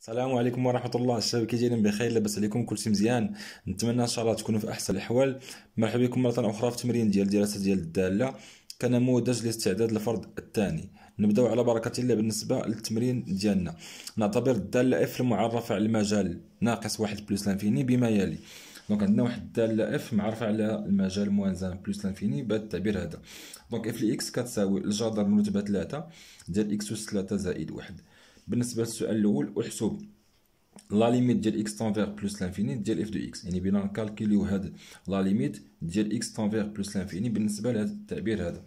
السلام عليكم ورحمة الله. الشباب كي جايين بخير لاباس عليكم كلشي مزيان. نتمنى إن شاء الله تكونوا في أحسن الأحوال. مرحبا بكم مرة أخرى في تمرين ديال دراسة ديال الدالة. كنموذج لاستعداد الفرض الثاني. نبدأو على بركة الله بالنسبة للتمرين ديالنا. نعتبر الدالة f المعرفة على المجال ناقص واحد plus l'infini بما يلي. donc عندنا واحد الدالة f معرفة على المجال moins un plus l'infini بهذا التعبير هذا. donc f x كتساوي الجذر من رتبة 3 ديال x أس 3 زائد واحد. بالنسبة للسؤال الأول احسب la limite ديال x tend vers plus l'infini ديال f de x يعني بينا نكالكيليو هاد la limite ديال x tend vers plus l'infini بالنسبة لهذا التعبير هذا.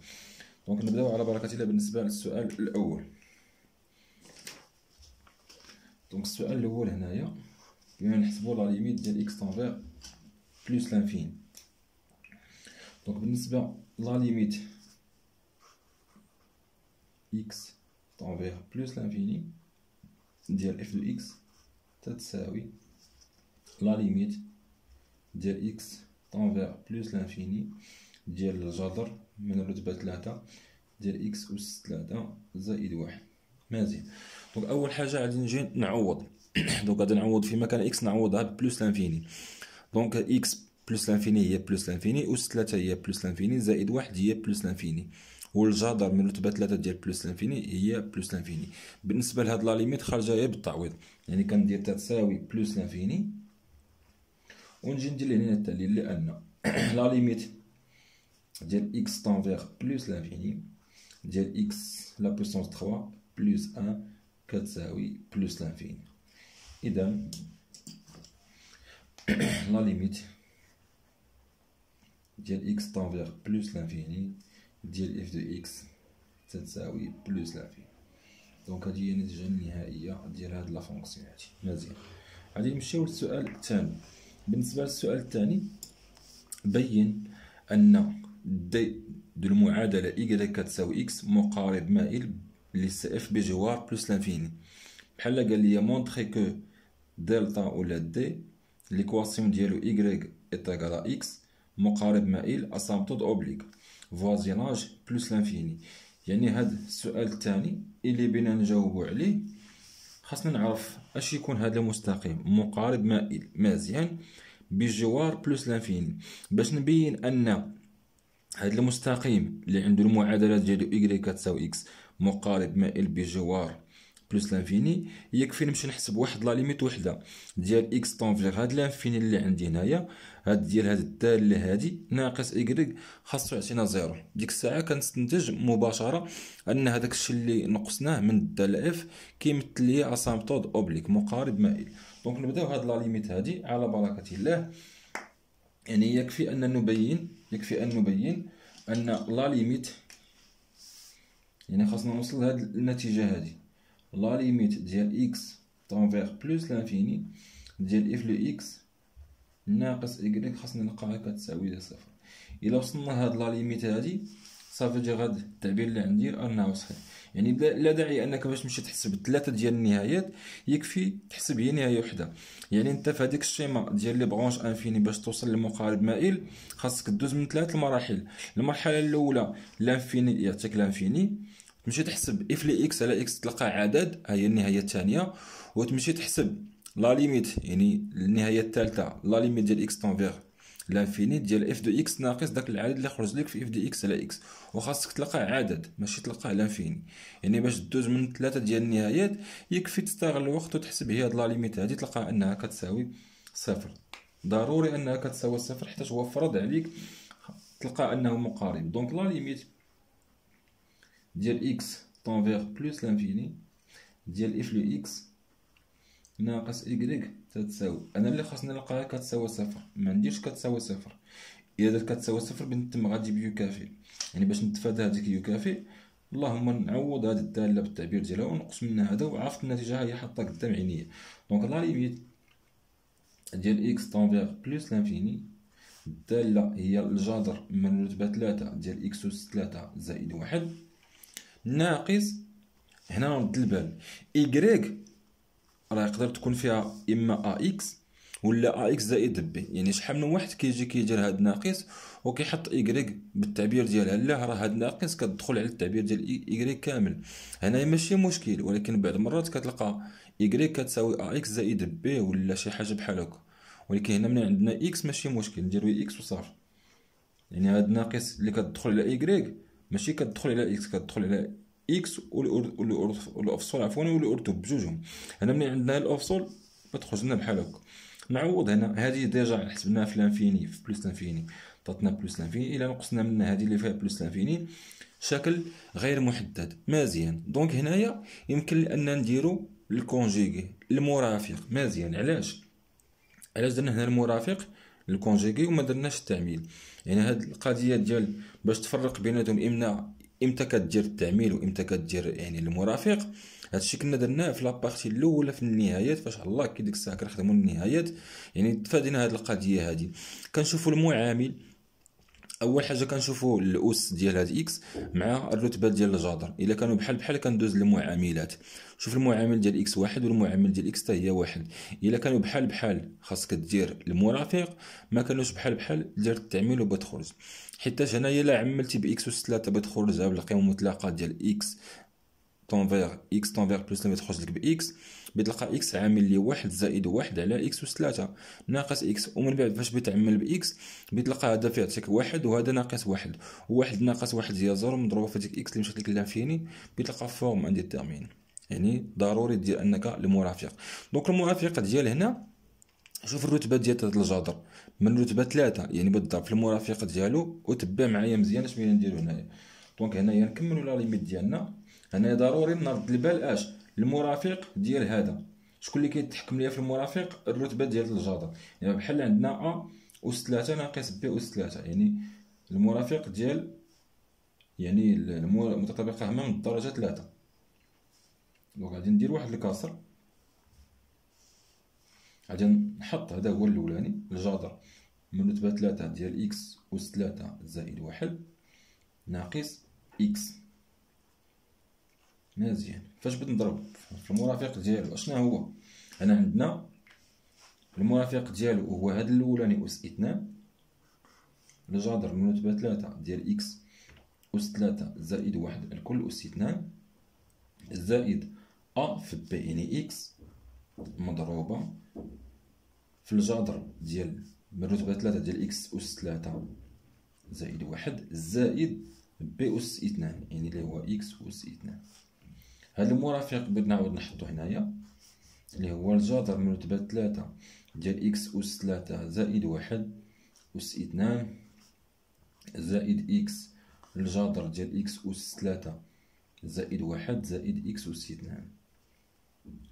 donc نبدأو على بركة الله بالنسبة للسؤال الأول. donc السؤال الأول هنايا بما نحسبوا la limite ديال x tend vers plus l'infini donc بالنسبة la limite x tend vers plus l'infini ديال f de x تتساوي la limite ديال x tend vers plus l'infini ديال الجذر من الرتبة ثلاثة ديال x أس ثلاثة زائد واحد. مزيان donc أول حاجة غادي نجي نعوض. donc غادي نعوض في مكان x نعوضها plus l'infini. donc x plus l'infini هي plus l'infini أس ثلاثة هي plus l'infini زائد واحد هي plus l'infini. والجذر من رتبة 3 ديال plus l'infini هي plus l'infini. بالنسبة لهاد la limite خارجة هي بالتعويض يعني كندير تساوي plus l'infini. ونجي ندير هنا التالي لأن la limite ديال x tend vers plus l'infini ديال x à la puissance 3 plus 1 كتساوي plus l'infini. اذا la limite ديال x tend vers plus l'infini ديال f de x تتساوي plus l'infini donc هادي هي النتيجة النهائية ديال هاد la fonction هادي. مزيان. غادي نمشيو للسؤال الثاني. بالنسبة للسؤال الثاني بين أن D ذو المعادلة y كتساوي x مقارب مائل ل C f بجوار plus l'infini بحال قال لي montrer que delta ولا D l'équation ديالو y est égal x مقارب مائل asymptote oblique voisinage plus l'infini يعني هاد السؤال الثاني اللي بينا نجاوبو عليه خاصنا نعرف اش يكون هذا المستقيم مقارب مائل مزيان بجوار plus l'infini باش نبين ان هذا المستقيم اللي عنده المعادله ديالو y كتساوي x مقارب مائل بجوار plus l'infini يكفي نمشي نحسب واحد la limite وحده. ديال x tend vers هاد l'infini اللي عندي هنايا هاد ديال هاد الداله هادي ناقص ايكغيك خاصو يعطينا zéro. ديك الساعة كنستنتج مباشرة أن هذاك الشيء اللي نقصناه من الداله f كيمثل لي asymptote oblique مقارب مائل. donc نبداو هاد la limite هادي على بركة الله. يعني يكفي أن نبين يكفي أن نبين أن la limite يعني خاصنا نوصل لهاد النتيجة هادي. la limite ديال x tend vers plus l'infini ديال f de x ناقص y خاصنا نلقاها كتساوي صفر إلا وصلنا لهاد la limite هادي صافي دي غاد التعبير اللي عندي أنه صحيح يعني لا داعي أنك باش تمشي تحسب ثلاثة ديال النهايات يكفي تحسب هي نهاية وحدة يعني أنت في هذيك ال schéma ديال les branches infinies باش توصل لمقارب مائل خاصك دوز من ثلاث المراحل المرحلة الأولى l'infini يعطيك l'infini تمشي تحسب اف لي إكس على إكس تلقى عدد هي النهاية الثانية. وتمشي تحسب la limite يعني النهاية الثالثة la limite ديال x tend vers. l'infini ديال f de x ناقص داك العدد اللي خرج لك في f de x على x. وخاصك تلقى عدد ماشي تلقاه l'infini. يعني باش دوز من ثلاثة ديال النهايات يكفي تستغل الوقت وتحسب هي هاد la limite هادي تلقى أنها كتساوي صفر. ضروري أنها كتساوي صفر حتى هو فرض عليك تلقى أنه مقارب. donc la limite ديال x tend vers plus l'infini ديال f de x ناقص y تتساوي أنا اللي خاصني نلقاها كتساوي صفر ما نديرش كتساوي صفر إذا دات كتساوي صفر بنتم غادي بيكافي يعني باش نتفادى هاديك يكافي اللهم نعوض هاد الدالة بالتعبير ديالها ونقص منها هذا وعرفت النتيجة هي حاطة قدام عينيا donc la limite ديال x tend vers plus l'infini الدالة هي الجذر من رتبة ثلاثة ديال x أس ثلاثة زائد واحد ناقص هنا نرد البال. إكغيك راه يقدر تكون فيها إما a x ولا a x زائد b يعني شحال من واحد كيجي كيدير هاد ناقص وكيحط ايكغيك بالتعبير ديالها. لا راه هاد ناقص كتدخل على التعبير ديال ايكغيك كامل. هنايا ماشي مشكل ولكن بعض المرات كتلقى y كتساوي a x زائد b ولا شي حاجة بحال هكا. ولكن هنا من عندنا إكس ماشي مشكل نديرو إكس وصافي. يعني هاد الناقص اللي كتدخل على إيكغيك ماشي كتدخل على إكس كتدخل على إكس والأفصول عفوا والأرتب بجوجهم. هنا من عندنا الأفصول كتخرج لنا بحال هكا. نعوض هنا هذه déjà حسبناها في l'infini في plus l'infini عطاتنا plus l'infini إلا نقصنا منها هذه اللي فيها plus l'infini شكل غير محدد مزيان. donc هنايا يمكن ان نديرو ال conjugué المرافق. مزيان. علاش؟ علاش؟ درنا هنا المرافق ال conjugué وما درناش التعميل. يعني هاد القضية ديال باش تفرق بيناتهم إمتى إمتى كدير التعميل وإمتى كدير يعني المرافق هادشي كنا درناه في la partie الأولى في النهايات فاش الله كي ديك الساعة كنخدموا النهايات. يعني تفادينا هاد القضية هادي. كنشوفوا المعامل. أول حاجة كنشوفوا الاس ديال هاد x مع الرتبة ديال الجذر إلا كانوا بحال بحال كندوز للمعاملات. شوف المعامل ديال إكس واحد والمعامل ديال إكس حتى هي واحد. إلا كانوا بحال بحال خاصك دير المرافق ما كانوش بحال بحال دير التعميل وبتخرج حيت هنايا الا عملتي ب x أس 3 بتخرجها بالقيمة المطلقة ديال x tend vers x tend vers plus تخرج لك ب x. بتلقى x عامل لي واحد زائد واحد على x أس ثلاثة. ناقص x ومن بعد فاش بتعمل ب x بتلقى هذا فيعطيك واحد وهذا ناقص واحد. وواحد ناقص واحد هي زيرو مضروبة في ديك x اللي مشات لك l'infini بتلقى forme indéterminée يعني ضروري دير أنك المرافق. donc المرافق ديال هنا شوف الرتبة ديال هذا الجدر من رتبة ثلاثة يعني بالضرب في المرافق ديالو وتبع معايا مزيان اش بغينا نديرو هنايا. donc هنايا نكملو la limite ديالنا. هنا ضروري نرد البال اش؟ المرافق ديال هذا. شكون اللي كيتحكم ليا في المرافق؟ الرتبة ديال الجدر يعني بحال عندنا a أس 3 ناقص b أس 3 يعني المرافق ديال يعني المتطابقة هما من الدرجة 3 donc غادي ندير واحد الكسر. غادي نحط هذا هو الأولاني الجدر من رتبة 3 ديال إكس أس 3 زائد واحد ناقص إكس مزيان فاش بغيت نضرب في المرافق ديالو اشنا هو؟ هنا عندنا المرافق ديالو هو هذا الأولاني أس إثنان الجذر من رتبه ثلاثة ديال x أس ثلاثة زائد واحد الكل أس إثنان زائد a في b يعني x مضروبة. في الجذر ديال من رتبة ثلاثة ديال x أس ثلاثة زائد واحد زائد b أس إثنان يعني اللي هو x أس إثنان. هذا المرافق بغيت نعاود نحطو هنايا اللي هو الجذر من رتبة ثلاثة ديال إكس أس ثلاثة زائد واحد أس اثنان زائد إكس الجذر ديال إكس أس ثلاثة زائد واحد زائد x أس اثنان.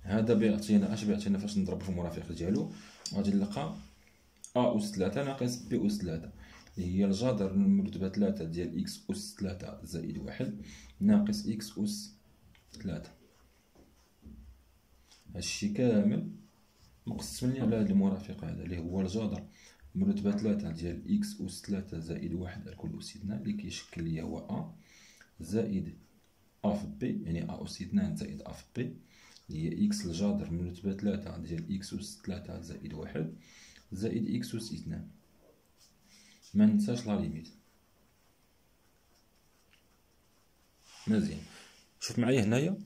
هذا بيعطينا أش بيعطينا فاش نضرب في المرافق ديالو؟ غادي نلقى a أس ثلاثة ناقص b أس ثلاثة اللي هي الجذر من رتبة ثلاثة ديال x أس ثلاثة زائد واحد ناقص إكس أس ثلاثة. هادشي كامل مقسمني على هاد المرافق هذا اللي هو الجذر رتبة ثلاثة ديال إكس أس ثلاثة زائد واحد الكل أس اثنان اللي كيشكل ليا هو a زائد a في b يعني a أس اثنان زائد a في b اللي هي x الجذر رتبة ثلاثة ديال إكس أس ثلاثة زائد واحد زائد إكس أس اثنان مننساش la limite. مزيان. شوف معايا هنايا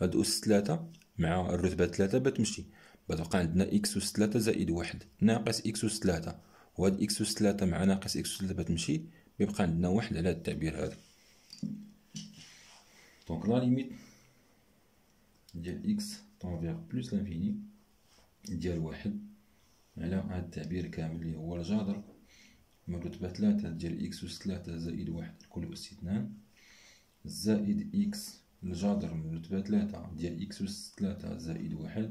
هاد أس تلاتة مع الرتبة تلاتة بتمشي بتبقى عندنا إكس أس تلاتة زائد واحد ناقص إكس أس تلاتة وهاد إكس أس تلاتة مع ناقص إكس أس تلاتة بتمشي بيبقى عندنا واحد على هاد التعبير هذا. donc la limite ديال x tend vers plus l'infini ديال واحد على هاد التعبير كامل اللي هو الجذر. من رتبة تلاتة ديال x أس تلاتة زائد واحد كل أس اثنان زائد x الجذر من رتبة ثلاثة ديال إكس أس ثلاثة زائد واحد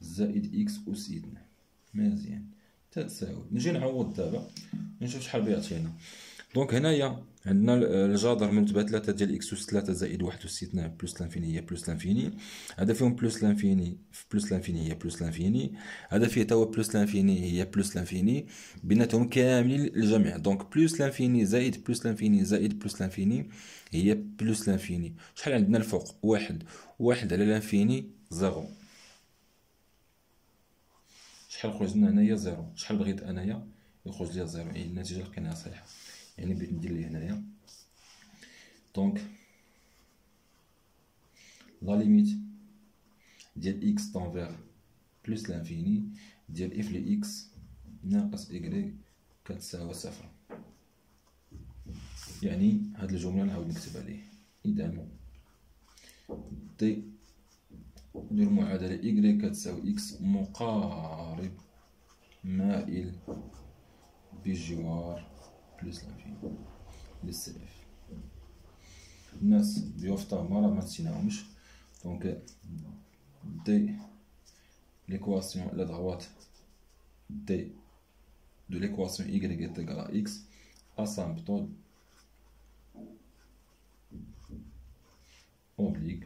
زائد إكس أس اثنان مزيان. تتساوي نجي نعوض دابا نشوف شحال بيعطينا. donc هنايا عندنا الجذر من رتبة ثلاثة ديال x أس ثلاثة زائد واحد أس اثنان plus l'infini هي plus l'infini. هذا فيهم plus l'infini في plus l'infini هي plus l'infini. هذا فيه توا plus l'infini هي plus l'infini. بيناتهم كاملين الجميع. donc plus l'infini زائد plus l'infini زائد plus l'infini هي plus l'infini. شحال عندنا الفوق؟ واحد. واحد على l'infini زيرو. شحال خرج لنا هنايا؟ زيرو. شحال بغيت أنايا؟ يخرج ليا زيرو. يعني النتيجة لقيناها صحيحة. يعني بغيت ندير ليه هنايا. donc la limite ديال x tend vers plus l'infini ديال f لي x ناقص y كتساوي صفر. يعني هاد الجملة نعاود نكتب عليه. إذا دي ندير معادلة إكغيك كتساوي إكس مقارب مائل بجوار بلوس لانفيني للسي اف الناس بيوفطا مرة ما نسيناهمش دونك دي l'équation la droite d de l'équation y est égale à x asymptote oblique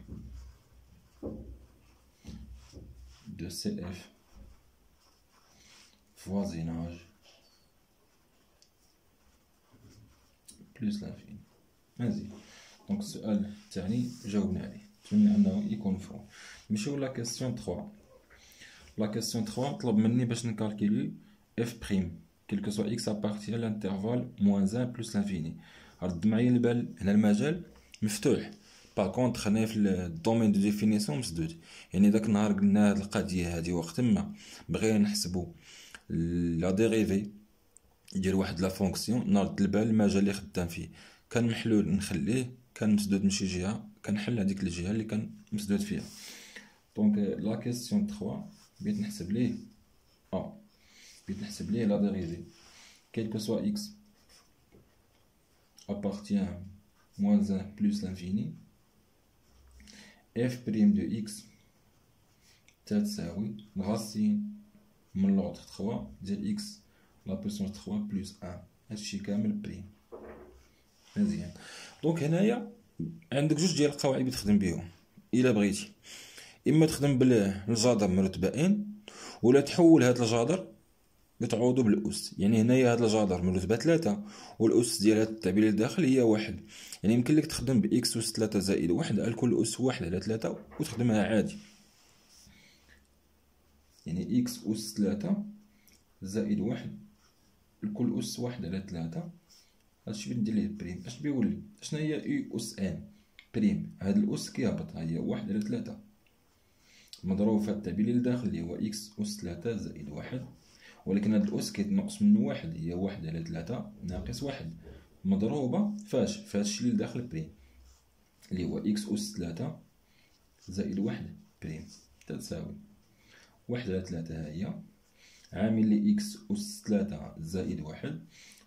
de CF voisinage plus l'infini vas-y donc السؤال الثاني جاوبنا عليه تمنى انه يكون مفهوم نمشيو لا كيسيون 3 la question 3 طلب مني باش ن calculer f prime quel que soit x appartient l'intervalle moins 1 plus l'infini رد معايا البال هنا المجال مفتوح par contre هنايا في ال domaine de définition مسدود يعني داك النهار قلنا هاد القضية هادي وقت ما بغينا نحسبو la dérivée ديال واحد la fonction نرد البال المجال اللي خدام فيه. كان محلول نخليه كان مسدود من شي جهة كنحل هذيك الجهة اللي كان مسدود فيها. donc la question 3 بغيت نحسب ليه؟ ا بغيت نحسب ليه la dérivée quel que soit x appartient moins 1 plus l'infini f prime de x تساوي ال racine من l'ordre 3 ديال x à la puissance 3 plus 1 هادشي كامل prime مزيان donc هنايا عندك جوج ديال القواعد اللي تخدم بهم الا بغيتي اما تخدم بالجدر مرتبه n ولا تحول هاد الجدر بتعوضو بالاس يعني هنايا هاد الجدر مرتبه ثلاثة والاس ديال هاد التعبير الداخل هي واحد يعني يمكن لك تخدم باكس اس ثلاثة زائد واحد على كل اس واحد على ثلاثة وتخدمها عادي يعني إكس اس ثلاثة زائد واحد لكل أس واحد على ثلاثة. هادشي بندير ليه prime؟ أش بيولي؟ شنو هي u أس n. prime. هاد الأس كيهبط. ها هي واحد على ثلاثة. مضروب في التعبير الداخل اللي هو إكس أس ثلاثة زائد واحد. ولكن هاد الأس كيتنقص منه واحد. هي واحد على ثلاثة ناقص واحد. مضروبة فاش؟ فهادشي اللي لداخل prime. اللي هو إكس أس ثلاثة زائد واحد prime. تتساوي. واحد على ثلاثة ها هي عامل لي إكس أس ثلاثة زائد واحد.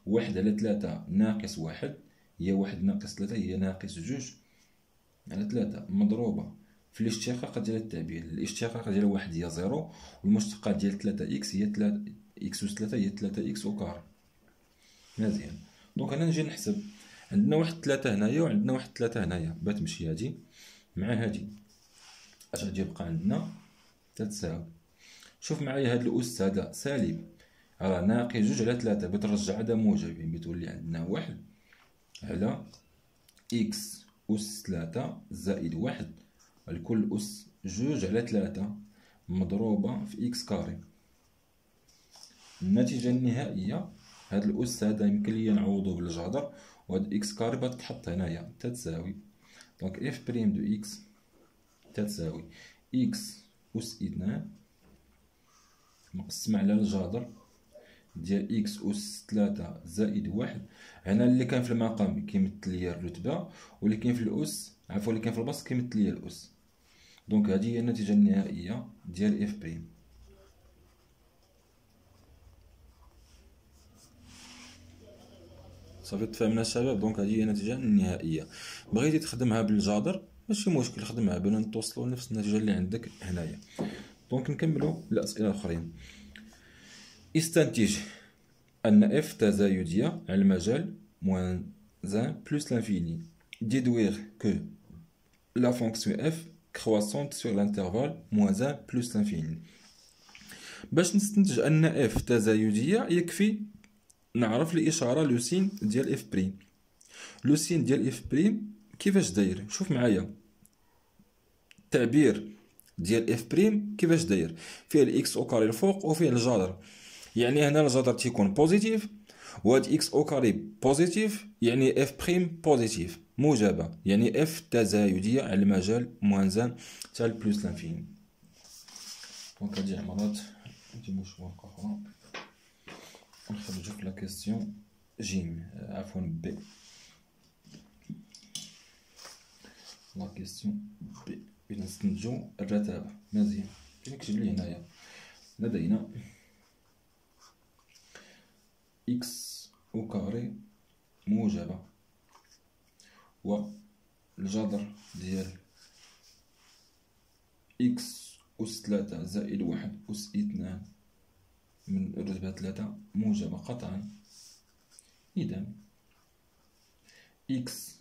واحد على ثلاثة ناقص واحد. هي واحد ناقص ثلاثة هي ناقص جوج. على ثلاثة مضروبة. في الاشتقاق ديال التعبير الاشتقاق ديال واحد هي zéro والمشتقة ديال ثلاثة إكس هي ثلاثة إكس أس ثلاثة هي ثلاثة x au carré مزيان. donc أنا نجي نحسب. عندنا واحد ثلاثة هنايا وعندنا واحد ثلاثة هنايا. باه تمشي هادي مع هادي. أش غادي يبقى عندنا؟ تتساوي. شوف معايا هاد الأس هذا سالب راه ناقص جوج على ثلاثة بترجع هذا موجب بتولي عندنا واحد. على إكس أس ثلاثة زائد واحد. الكل أس جوج على ثلاثة. مضروبة في x carré. النتيجة النهائية. هاد الأس هذا يمكن ليا نعوضو بالجذر وهاد x carré بتتحط هنايا. تتساوي. donc f prime de x تتساوي. إكس أس اثنان مقسم على الجذر ديال إكس أس ثلاثة زائد واحد. هنا اللي كان في المقام كيمثل ليا الرتبة واللي كاين في الأس عفوا اللي كاين في البسط كيمثل ليا الأس donc هذه هي النتيجة النهائية ديال f prime صافي تفهمنا الشباب؟ donc هذه هي النتيجة النهائية. بغيتي تخدمها بالجادر ماشي مشكل خدمها بأن توصلوا لنفس النتيجة اللي عندك هنايا. donc نكملوا الأسئلة الأخرين استنتج أن f تزايدية على المجال moins un plus l'infini déduire que la fonction f croissante sur l'intervalle moins 1 plus l'infini. باش نستنتج أن f تزايديه يكفي نعرف الإشارة le signe ديال f prime le signe ديال f prime كيفاش داير؟ شوف معايا. التعبير ديال f prime كيفاش داير؟ فيه ال x au carré الفوق وفيه الجذر. يعني هنا الجذر تيكون positif وهاد x au carré positif يعني f prime positif موجبة. يعني f تزايدية على المجال moins un تاع ال plus l'infini donc هادي عمرات نجيبو شي ورقة أخرى. نخرجو في la question جيم عفوا b la question b بنستنتجو الرتابة مزيان. كيف نكتب لي هنايا؟ لدينا x au carré موجبة والجذر ديال إكس أس ثلاثة زائد واحد أس اثنان من رتبة ثلاثة موجبة قطعا. إذا إكس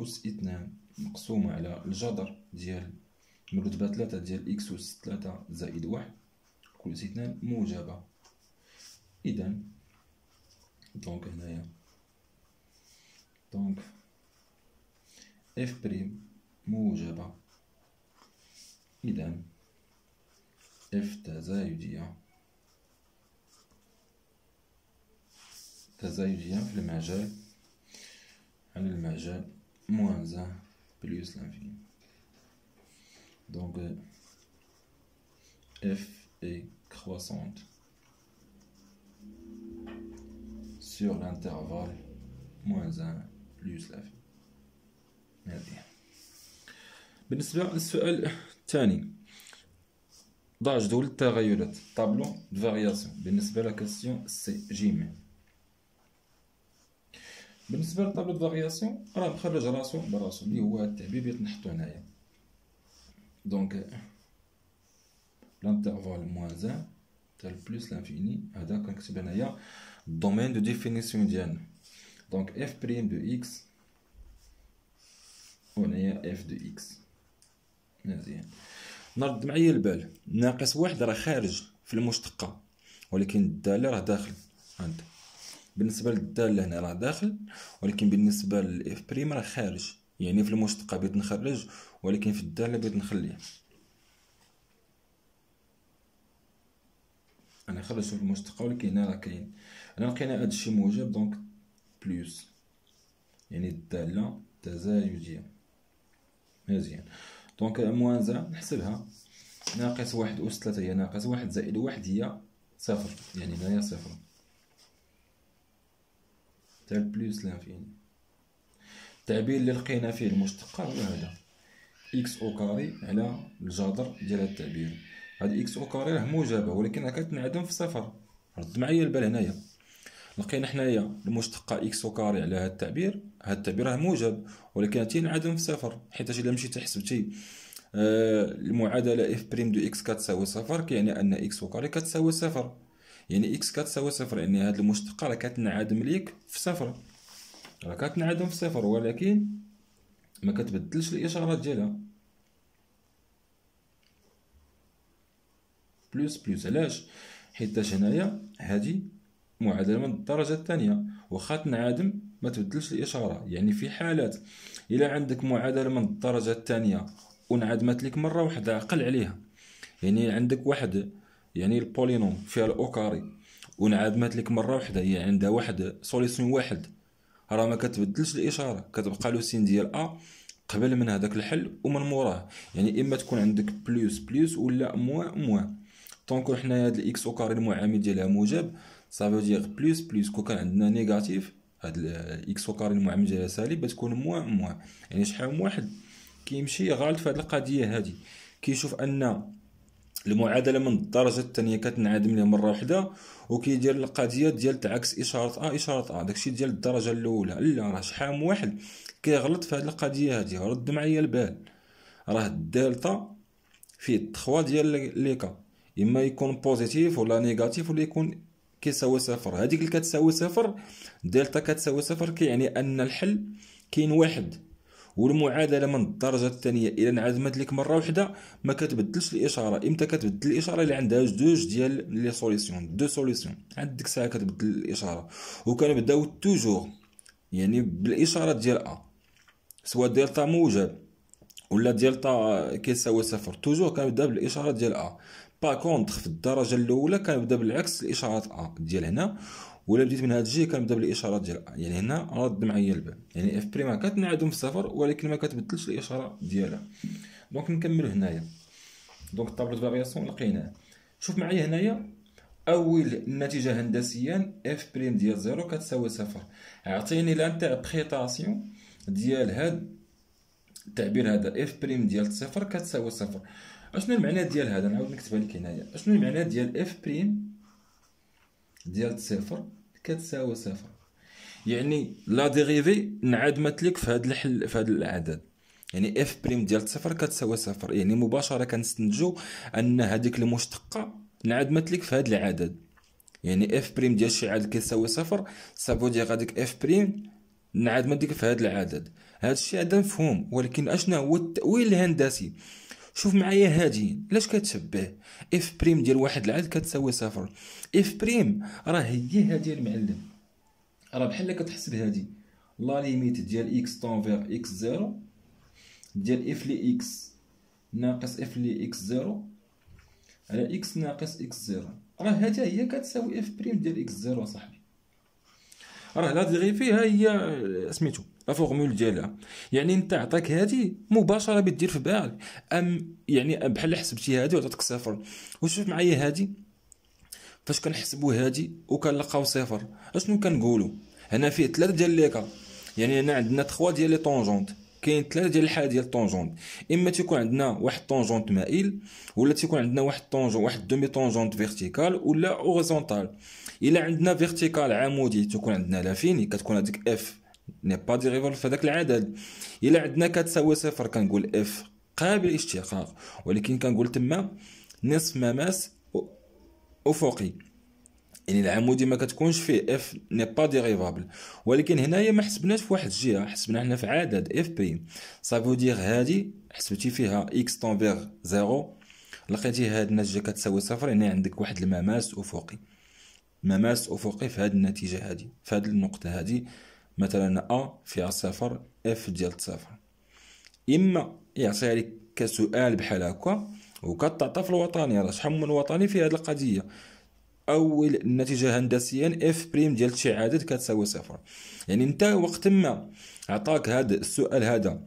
أس اثنان مقسومة على الجذر ديال من رتبة ثلاثة ديال إكس أس ثلاثة زائد واحد كل اثنان موجبة. إذا donc هنايا donc f prime موجبة. إذا f تزايدية تزايدية في المجال على المجال moins un plus l'infini donc f est croissante sur l'intervalle moins 1 plus l'infini هذه بالنسبة للسؤال الثاني ضع جدول التغيرات tableau de variation بالنسبة ل question c جيم بالنسبة ل tableau variation راه مخرج راسو براسو اللي هو التعبير اللي نحطو هنايا. donc l'intervalle moins 1 تال plus l'infini. هذا كنكتب هنايا ال domaine de définition ديالنا donc f prime de x وهنايا f de x مزيان نرد معايا البال. ناقص واحد راه خارج في المشتقة. ولكن الدالة راه داخل. عند بالنسبة للدالة هنا راه داخل ولكن بالنسبة لل f prime راه خارج. يعني في المشتقة بغيت نخرج ولكن في الدالة بغيت نخليه. أنا خرجت في المشتقة ولكن هنا راه كاين. أنا لقينا هاد الشي موجب donc plus. يعني الدالة تزايدية مزيان. donc moins un نحسبها. ناقص واحد أس ثلاثة هي ناقص واحد زائد واحد هي صفر. يعني هنايا صفر. تال plus l'infini. التعبير اللي لقينا فيه المشتقة هو هذا. x au carré على الجذر ديال هاد التعبير. هاد x au carré راه موجبة ولكن راه كتنعدم في صفر رد معايا البال هنايا. لقينا حنايا المشتقة x au carré على هاد التعبير. هاد التعبير راه موجب ولكن تينعدم في صفر حيت إلا مشيتي حسبتي. آه المعادلة f prime de x كتساوي صفر كيعني أن x au carré كتساوي صفر. يعني x كتساوي صفر يعني هاد المشتقة راه كتنعدم ليك في صفر. راه كتنعدم في صفر ولكن ما كتبدلش الإشارة ديالها. plus plus علاش؟ حيتاش هنايا هادي معادلة من الدرجة الثانية واخا تنعدم ما تبدلش الإشارة. يعني في حالات إلا عندك معادلة من الدرجة الثانية وانعدمت لك مرة واحدة عقل عليها. يعني عندك واحد يعني ال polynôme فيها ال au carré وانعدمت لك مرة واحدة هي يعني عندها واحد solution واحد. راه ما كتبدلش الإشارة كتبقى le signe ديال a قبل من هذاك الحل ومن موراه يعني إما تكون عندك plus plus ولا moins moins donc حنا هاد ال x au carré المعامل ديالها موجب صافي دير plus plus كون كان عندنا négatif هاد ال x carré المعامل ديالها سالب بتكون موا موا يعني شحال من واحد كيمشي غالط في هاد القضية هادي. كيشوف أن المعادلة من الدرجة الثانية كتنعدم ليه مرة واحدة وكيدير القضية ديال تعكس إشارة a إشارة a. داكشي ديال الدرجة الأولى. لا راه شحال واحد كيغلط في هاد القضية هادي. رد معايا البال. راه الدلتا فيه trois ديال les cas إما يكون positif ولا négatif ولا يكون كيساوي صفر. هذيك اللي كتساوي صفر دلتا كتساوي صفر كيعني أن الحل كاين واحد. والمعادلة من الدرجة الثانية إلى انعدمت لك مرة واحدة. ما كتبدلش الإشارة إمتى كتبدل الإشارة؟ اللي عندها جوج ديال les solutions deux solutions. عند ديك الساعة كتبدل الإشارة. وكنبداو toujours يعني بالإشارة ديال a سواء دلتا موجب ولا دلتا كيساوي صفر. toujours كنبدأ بالإشارة ديال a par contre في الدرجة الأولى كنبدأ بالعكس الإشارات a ديال هنا. ولا بديت من هاد الجهة كنبدا بالإشارات ديال يعني هنا رد معايا البال يعني f prime كتنعدم في صفر ولكن ما كتبدلش الإشارة ديالها. donc نكمل هنايا. donc tableau variation لقيناه. شوف معايا هنايا أول نتيجة هندسيا f prime ديال zéro كتساوي صفر. عطيني l'interprétation ديال هاد التعبير هذا f prime ديال صفر كتساوي صفر. أشنو المعنى ديال هذا؟ نعاود نكتبها لك هنايا. أشنو المعنى ديال f prime ديال صفر؟ كتساوي صفر. يعني la dérivée انعدمت لك في هذا الحل في هذا العدد يعني f prime ديال صفر كتساوي صفر. يعني مباشرة كنستنتجو أن هذيك المشتقه انعدمت لك في هذا العدد يعني f prime ديال شي عدد كيساوي صفر ça veut dire هذيك f prime انعدمت لك في هذا العدد هذا الشيء هذا مفهوم ولكن اشنا هو التأويل الهندسي؟ شوف معايا هادي لاش كتشبه؟ f prime ديال واحد العدد كتساوي صفر. f prime راه هي هادي المعلم. راه بحال كتحسب هادي la limite ديال x tend vers x zéro ديال f de x ناقص f de x zéro على x ناقص x zéro راه هادي هي كتساوي f prime ديال x zéro صاحبي. راه la dérivée ها هي سميتو. la formule ديالها. يعني انت عطاك هادي مباشرة بتدير في بالك. أم يعني بحال حسبتي هادي وعطاتك صفر. وشوف معايا هادي. فاش كنحسبوا هادي وكنلقاو صفر. أشنو كنقولوا هنا فيه ثلاثة ديال les cas يعني هنا عندنا 3 ديال les tangentes. كاين ثلاثة ديال الحالات ديال ال tangente إما تيكون عندنا واحد tangente مائل ولا تيكون عندنا واحد tangente واحد demi tangente verticale ولا horizontale إلا عندنا verticale عمودي تكون عندنا l'infini كتكون هذيك f n'est pas dérivable في هذاك العدد. إلا عندنا كتساوي صفر كنقول f قابل للإشتقاق. ولكن كنقول تما نصف مماس افقي يعني العمودي ما كتكونش فيه f n'est pas dérivable ولكن هنايا ما حسبناش في واحد الجهة حسبنا حنا في عدد f prime صافو دير هادي حسبتي فيها x tend vers zéro. لقيتي هاد النتيجه كتساوي صفر يعني عندك واحد المماس افقي مماس افقي في هاد النتيجة هادي في هاد النقطة هادي. مثلا أ فيها صفر f ديال صفر إما يعطيها لك كسؤال بحال هكا وكتعطى في الوطني راه شحال من وطني في هذه القضية. أول نتيجة هندسيا f prime ديال شي عدد كتساوي صفر. يعني أنت وقت ما عطاك هذا السؤال هذا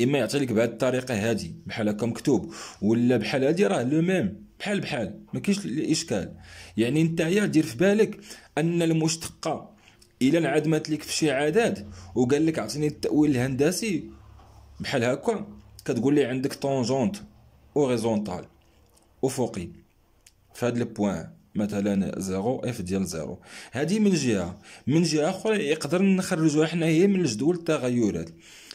إما يعطي لك بهذه الطريقة هذه بحال هكا مكتوب ولا بحال هذه راه le même بحال بحال ما كاينش الإشكال. يعني أنت يا دير في بالك أن المشتقة إلا انعدمت لك في شي عدد وقال لك اعطيني التأويل الهندسي بحال هكا كتقول لي عندك tangente horizontale افقي في هذا ال point مثلا zéro f ديال zéro. هذه من جهة. من جهة أخرى يقدر نخرجوها حنا هي من الجدول التغيرات.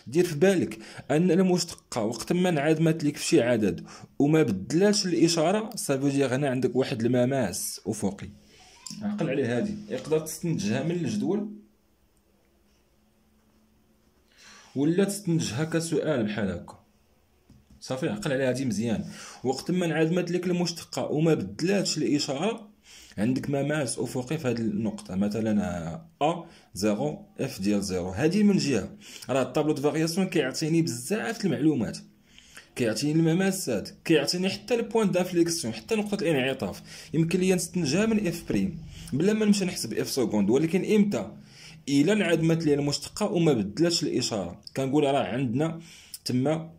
دير في بالك أن المشتقة وقت ما انعدمت لك في شي عدد وما بدلاش الإشارة صافي دير هنا عندك واحد المماس افقي عقل عليه هادي. يقدر تستنتجها من الجدول. ولا تستنتجها كسؤال بحال هكا. صافي عقل على هادي مزيان. وقت ما انعدمت لك المشتقة وما بدلاتش الإشارة عندك مماس افقي في هذه النقطة. مثلا أ zéro f ديال zéro. هذه من جهة. راه ال tableau de variation كيعطيني بزاف المعلومات. كيعطيني المماسات كيعطيني حتى ال point d'inflexion حتى نقطه الانعطاف. يمكن ليا نستنتجها من f prime بلا ما نمشي نحسب f seconde ولكن إمتى؟ إلا انعدمت لي المشتقة وما بدلاتش الإشارة. كنقول راه عندنا تما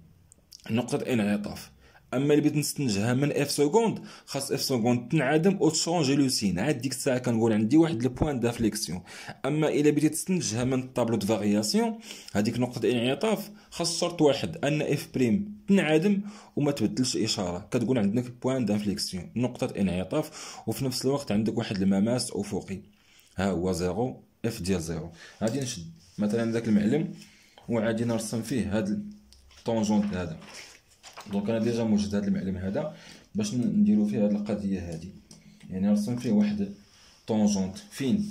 نقطة انعطاف. أما اللي بغيت نستنتجها من f seconde خاص f seconde تنعدم أو تشونجي le signe عاد ديك الساعة كنقول عندي واحد ال point d'inflexion أما إلا بغيتي تستنتجها من ال tableau de variation هذيك نقطة الانعطاف خاص شرط واحد أن f prime تنعدم وما تبدلش إشارة. كتقول عندك point d'inflexion نقطة انعطاف وفي نفس الوقت عندك واحد المماس افقي ها هو zéro f ديال zéro غادي نشد. مثلا ذاك المعلم وعادي نرسم فيه هذا ال tangente هذا. donc أنا déjà موجد هذا المعلم هذا باش نديرو فيه هذه القضية هذه يعني نرسم فيه واحد tangente فين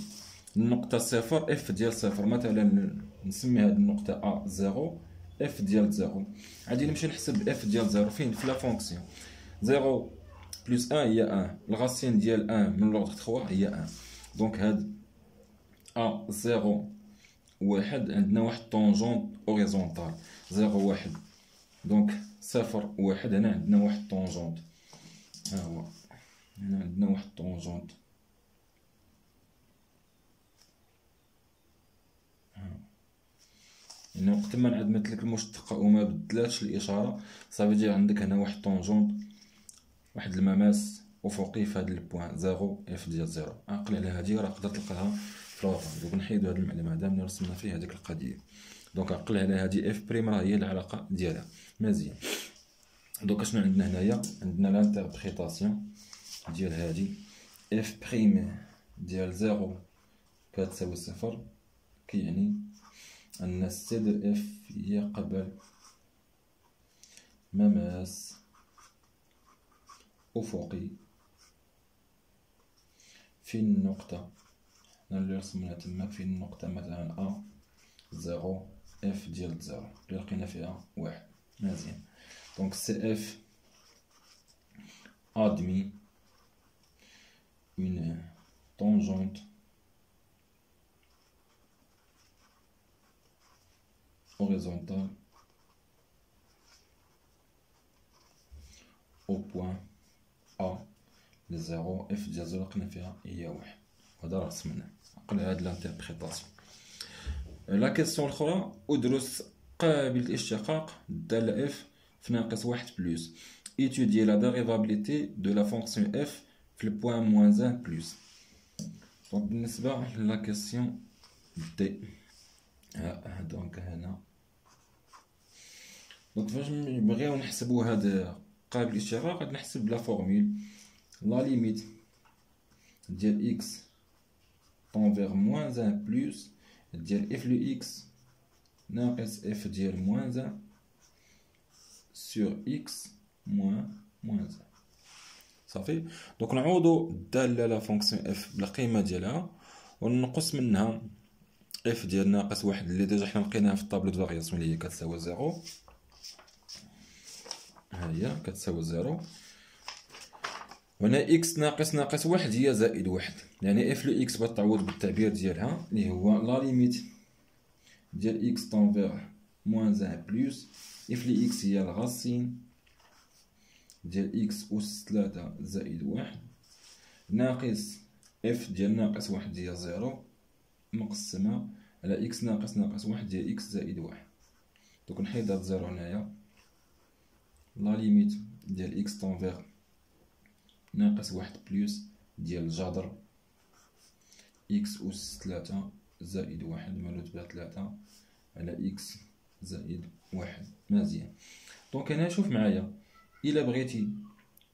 النقطة صفر f ديال صفر. مثلا نسمي هذه النقطة a zéro اف ديال زيرو. غادي نمشي نحسب اف ديال زيرو. فين في لا فونكسيون. زيرو بلس ان هي ان الغاسين ديال ان من لوغد 3 هي ان دونك هاد ا زيرو واحد. عندنا واحد طونجونت اوريزونتال زيرو واحد. دونك صفر واحد. هنا عندنا واحد طونجونت. ها هو. هنا عندنا واحد طونجونت. يعني وقت ما انعدمت لك المشتقة وما بدلاتش الإشارة صافي يجي عندك هنا واحد tangente واحد المماس افقي في هذا ال point zéro f ديال zéro. عقل على هادي راه تقدر تلقاها في الوطن. donc نحيدو هاد المعلومه هذا ملي رسمنا فيه هذيك القضية. donc عقل على هادي f prime راه هي العلاقة ديالها. مزيان. donc شنو عندنا هنايا؟ عندنا l'interprétation ديال هادي. f prime ديال zéro كتساوي صفر. كيعني أن ال C de f يقبل مماس أفقي في النقطة. هنا اللي رسمنا تما في النقطة مثلا a zéro f ديال zéro اللي لقينا فيها واحد. مزيان donc Cf admet une tangente horizontale au point A ل zéro f ديال zéro لقينا فيها هي واحد هذا راه رسمنا عقل هاد l'interprétation la question الاخرى ادرس قابل الاشتقاق الدالة f في ناقص واحد plus étudier la dérivabilité de la fonction f في ال point moins un plus donc بالنسبة la question دي ها donc هنا donc فاش نبغيو نحسبو هاد قابل الاشتقاق غادي نحسب la formule la limite ديال x tend vers moins un plus ديال f de x ناقص f ديال moins un sur x moins moins un صافي donc نعوضو الدالة la fonction f بالقيمة ديالها ونقص منها f ديال ناقص واحد اللي déjà حنا لقيناها في ال tableau de variation اللي هي كتساوي zéro ها هي كتساوي zéro وهنا x ناقص ناقص واحد هي زائد واحد يعني f de x تعوض بالتعبير ديالها اللي هو la limite ديال x tend vers moins un plus f de x هي ال racine ديال x أس تلاتة زائد واحد. ناقص f ديال ناقص واحد هي zéro. مقسمة على x ناقص ناقص واحد هي x زائد واحد. donc نحيد هاد zéro هنايا. la limite ديال x tend vers ناقص واحد plus ديال الجذر x أس تلاتة زائد واحد مرتبة تلاتة على x زائد واحد. مزيان. donc هنا شوف معايا إلا بغيتي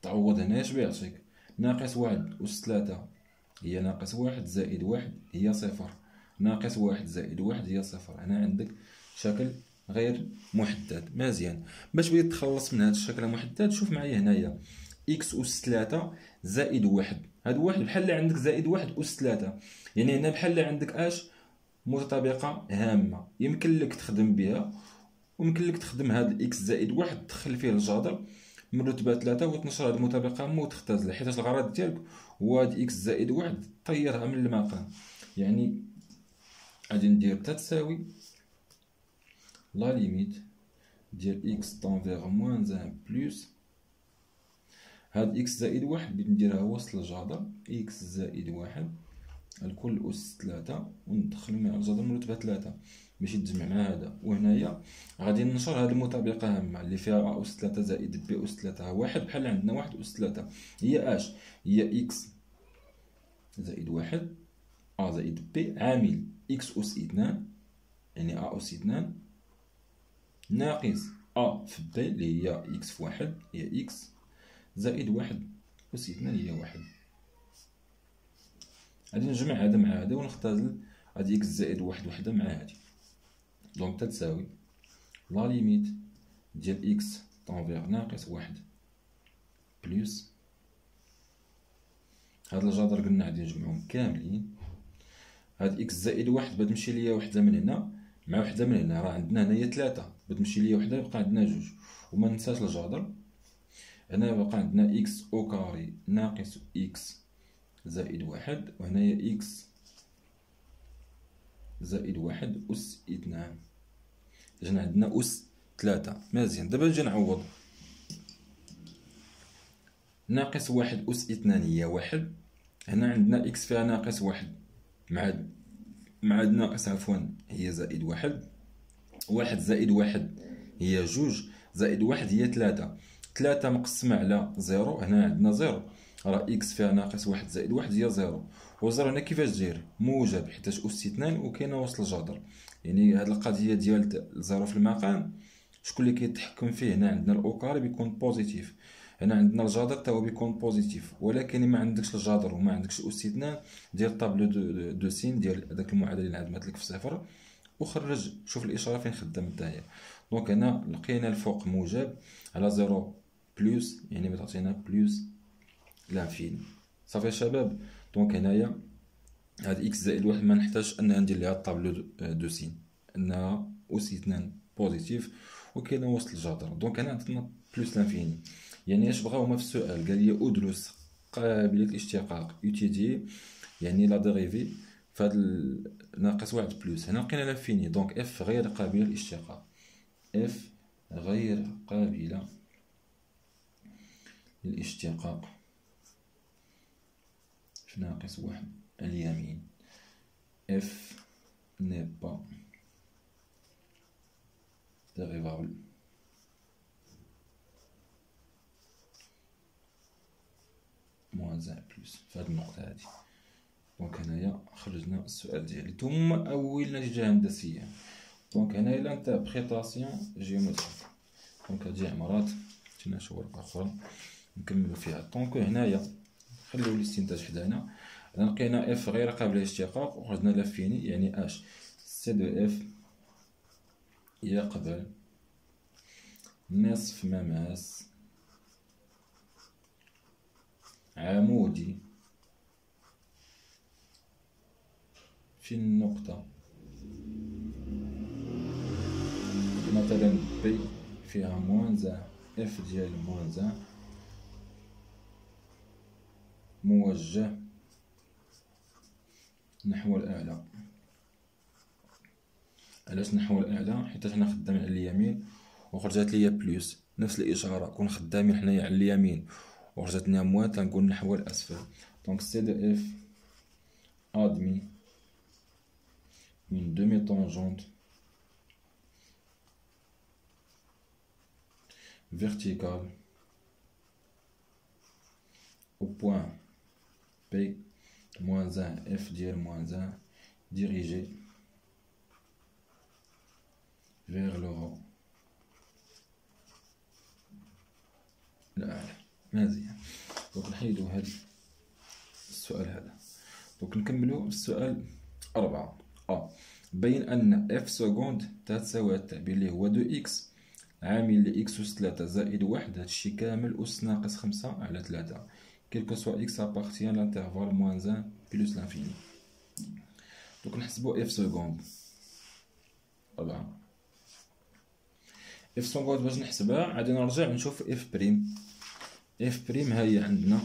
تعوض هنا اش بيعطيك ناقص واحد أس تلاتة هي ناقص واحد زائد واحد هي صفر. ناقص واحد زائد واحد هي صفر. هنا عندك شكل غير محدد. مزيان. باش بغيت تخلص من هذا الشكل المحدد شوف معايا هنايا. x أس تلاتة زائد واحد. هاد واحد بحال عندك زائد واحد أس تلاتة. يعني هنا بحال عندك اش متطابقة هامة. يمكن لك تخدم بها ويمكن لك تخدم هاد x زائد واحد تدخل فيه الجذر من رتبة ثلاثة وتنشر المطابقة هامة وتختزلها حيت الغرض ديالك هو هاد x زائد واحد طيرها من المقام يعني غادي ندير تتساوي la limite ديال x tend vers moins un plus. هاد x زائد واحد بغيت نديرها وسط الجذر x زائد واحد الكل أس ثلاثة وندخل من رتبة ثلاثة باش يتجمع مع هذا. وهنايا غادي ننشر هاد المطابقة هامة اللي فيها أس ثلاثة زائد b أس ثلاثة. واحد بحال عندنا واحد أس ثلاثة. هي أش؟ هي x زائد واحد a زائد b عامل. x أس اثنان يعني a أس اثنان. ناقص a في b اللي هي x في واحد هي x زائد واحد أس اثنان هي واحد. غادي نجمع هذا مع هذا ونختزل هادي x زائد واحد وحدة مع هادي. donc تتساوي la limite ديال x tend vers ناقص واحد plus هاد الجذر قلنا غادي نجمعهم كاملين. هاد x زائد واحد بغات تمشي ليا وحدة من هنا مع وحدة من هنا. راه عندنا هنايا تلاتة. بغات تمشي ليا وحدة يبقى عندنا جوج. وما ننساش الجذر هنا يبقى عندنا x au carré ناقص x زائد واحد وهنايا x. زائد واحد أس اثنان. إذن عندنا أس ثلاثة. مزيان. دابا نجي نعوض. ناقص واحد أس اثنان هي واحد. هنا عندنا x فيها ناقص واحد. مع مع ناقص عفوا هي زائد واحد. واحد زائد واحد هي جوج. زائد واحد هي ثلاثة. تلاتة مقسمة على zéro. هنا عندنا zéro. راه x فيها ناقص واحد زائد واحد هي zéro. و zéro هنا كيفاش تجير موجب حيتاش أس اثنان وكاينة وسط الجذر يعني هاد القضية ديال zéro في المقام شكون اللي كيتحكم فيه؟ هنا عندنا ال au carré بيكون positif هنا عندنا الجذر تا هو بيكون positif ولكن ما عندكش الجذر وما عندكش أس اثنان دير tableau de, de signe ديال داك المعادلة اللي عندنا لك في صفر وخرج. شوف الإشارة فين خدام نتايا donc هنا لقينا الفوق موجب على zéro plus يعني بتعطينا plus l'infini صافي يا شباب donc هنايا هاد x زائد واحد ما نحتاج انها ندير ليها tableau de signe. انها أس اثنان positif وكاينة وسط الجذر donc هنا عندنا plus l'infini. يعني اش بغاو هما في السؤال؟ قال لي ادرس قابلية الاشتقاق. étudier يعني la dérivée. فهاد ناقص واحد plus. هنا لقينا l'infini. donc f غير قابله للاشتقاق f غير قابله للاشتقاق ناقص واحد. اليمين. f pas dérivable moins un plus في هاد النقطة هادي donc هنايا خرجنا السؤال ديالي ثم أول نتيجة هندسية donc هنايا l'interprétation géométrique donc هادي عمارات تينا شي ورقة أخرى نكملو فيها donc هنايا خليو الاستنتاج حدانا لقينا f غير قابل للاشتقاق وخرجنا l'infini يعني اش C de f يقبل نصف مماس عمودي في النقطة. مثلا b فيها moins f ديال moins موجه نحو الأعلى. علاش نحو الأعلى؟ حيت حنا خدامين على اليمين وخرجت ليا plus نفس الإشارة كون خدامين حنايا على اليمين وخرجت لنا moins تنقول نحو الأسفل. donc C de f admet une demi-tangente verticale au point P moins 1 F dièle moins 1 dirigé vers le haut الأعلى مزيان دونك نحيدو هاد السؤال هذا. donc نكملو السؤال أربعة. أ بين أن f seconde تساوي التعبير اللي هو deux x عامل ل x أس تلاتة زائد واحد. هادشي كامل أس ناقص خمسة على تلاتة quel que soit x appartient à l'intervalle moins 1 plus l'infini. Donc نحسبو f seconde. طبعا f seconde باش نحسبها عادي نرجع نشوف f prime f prime ها هي عندنا.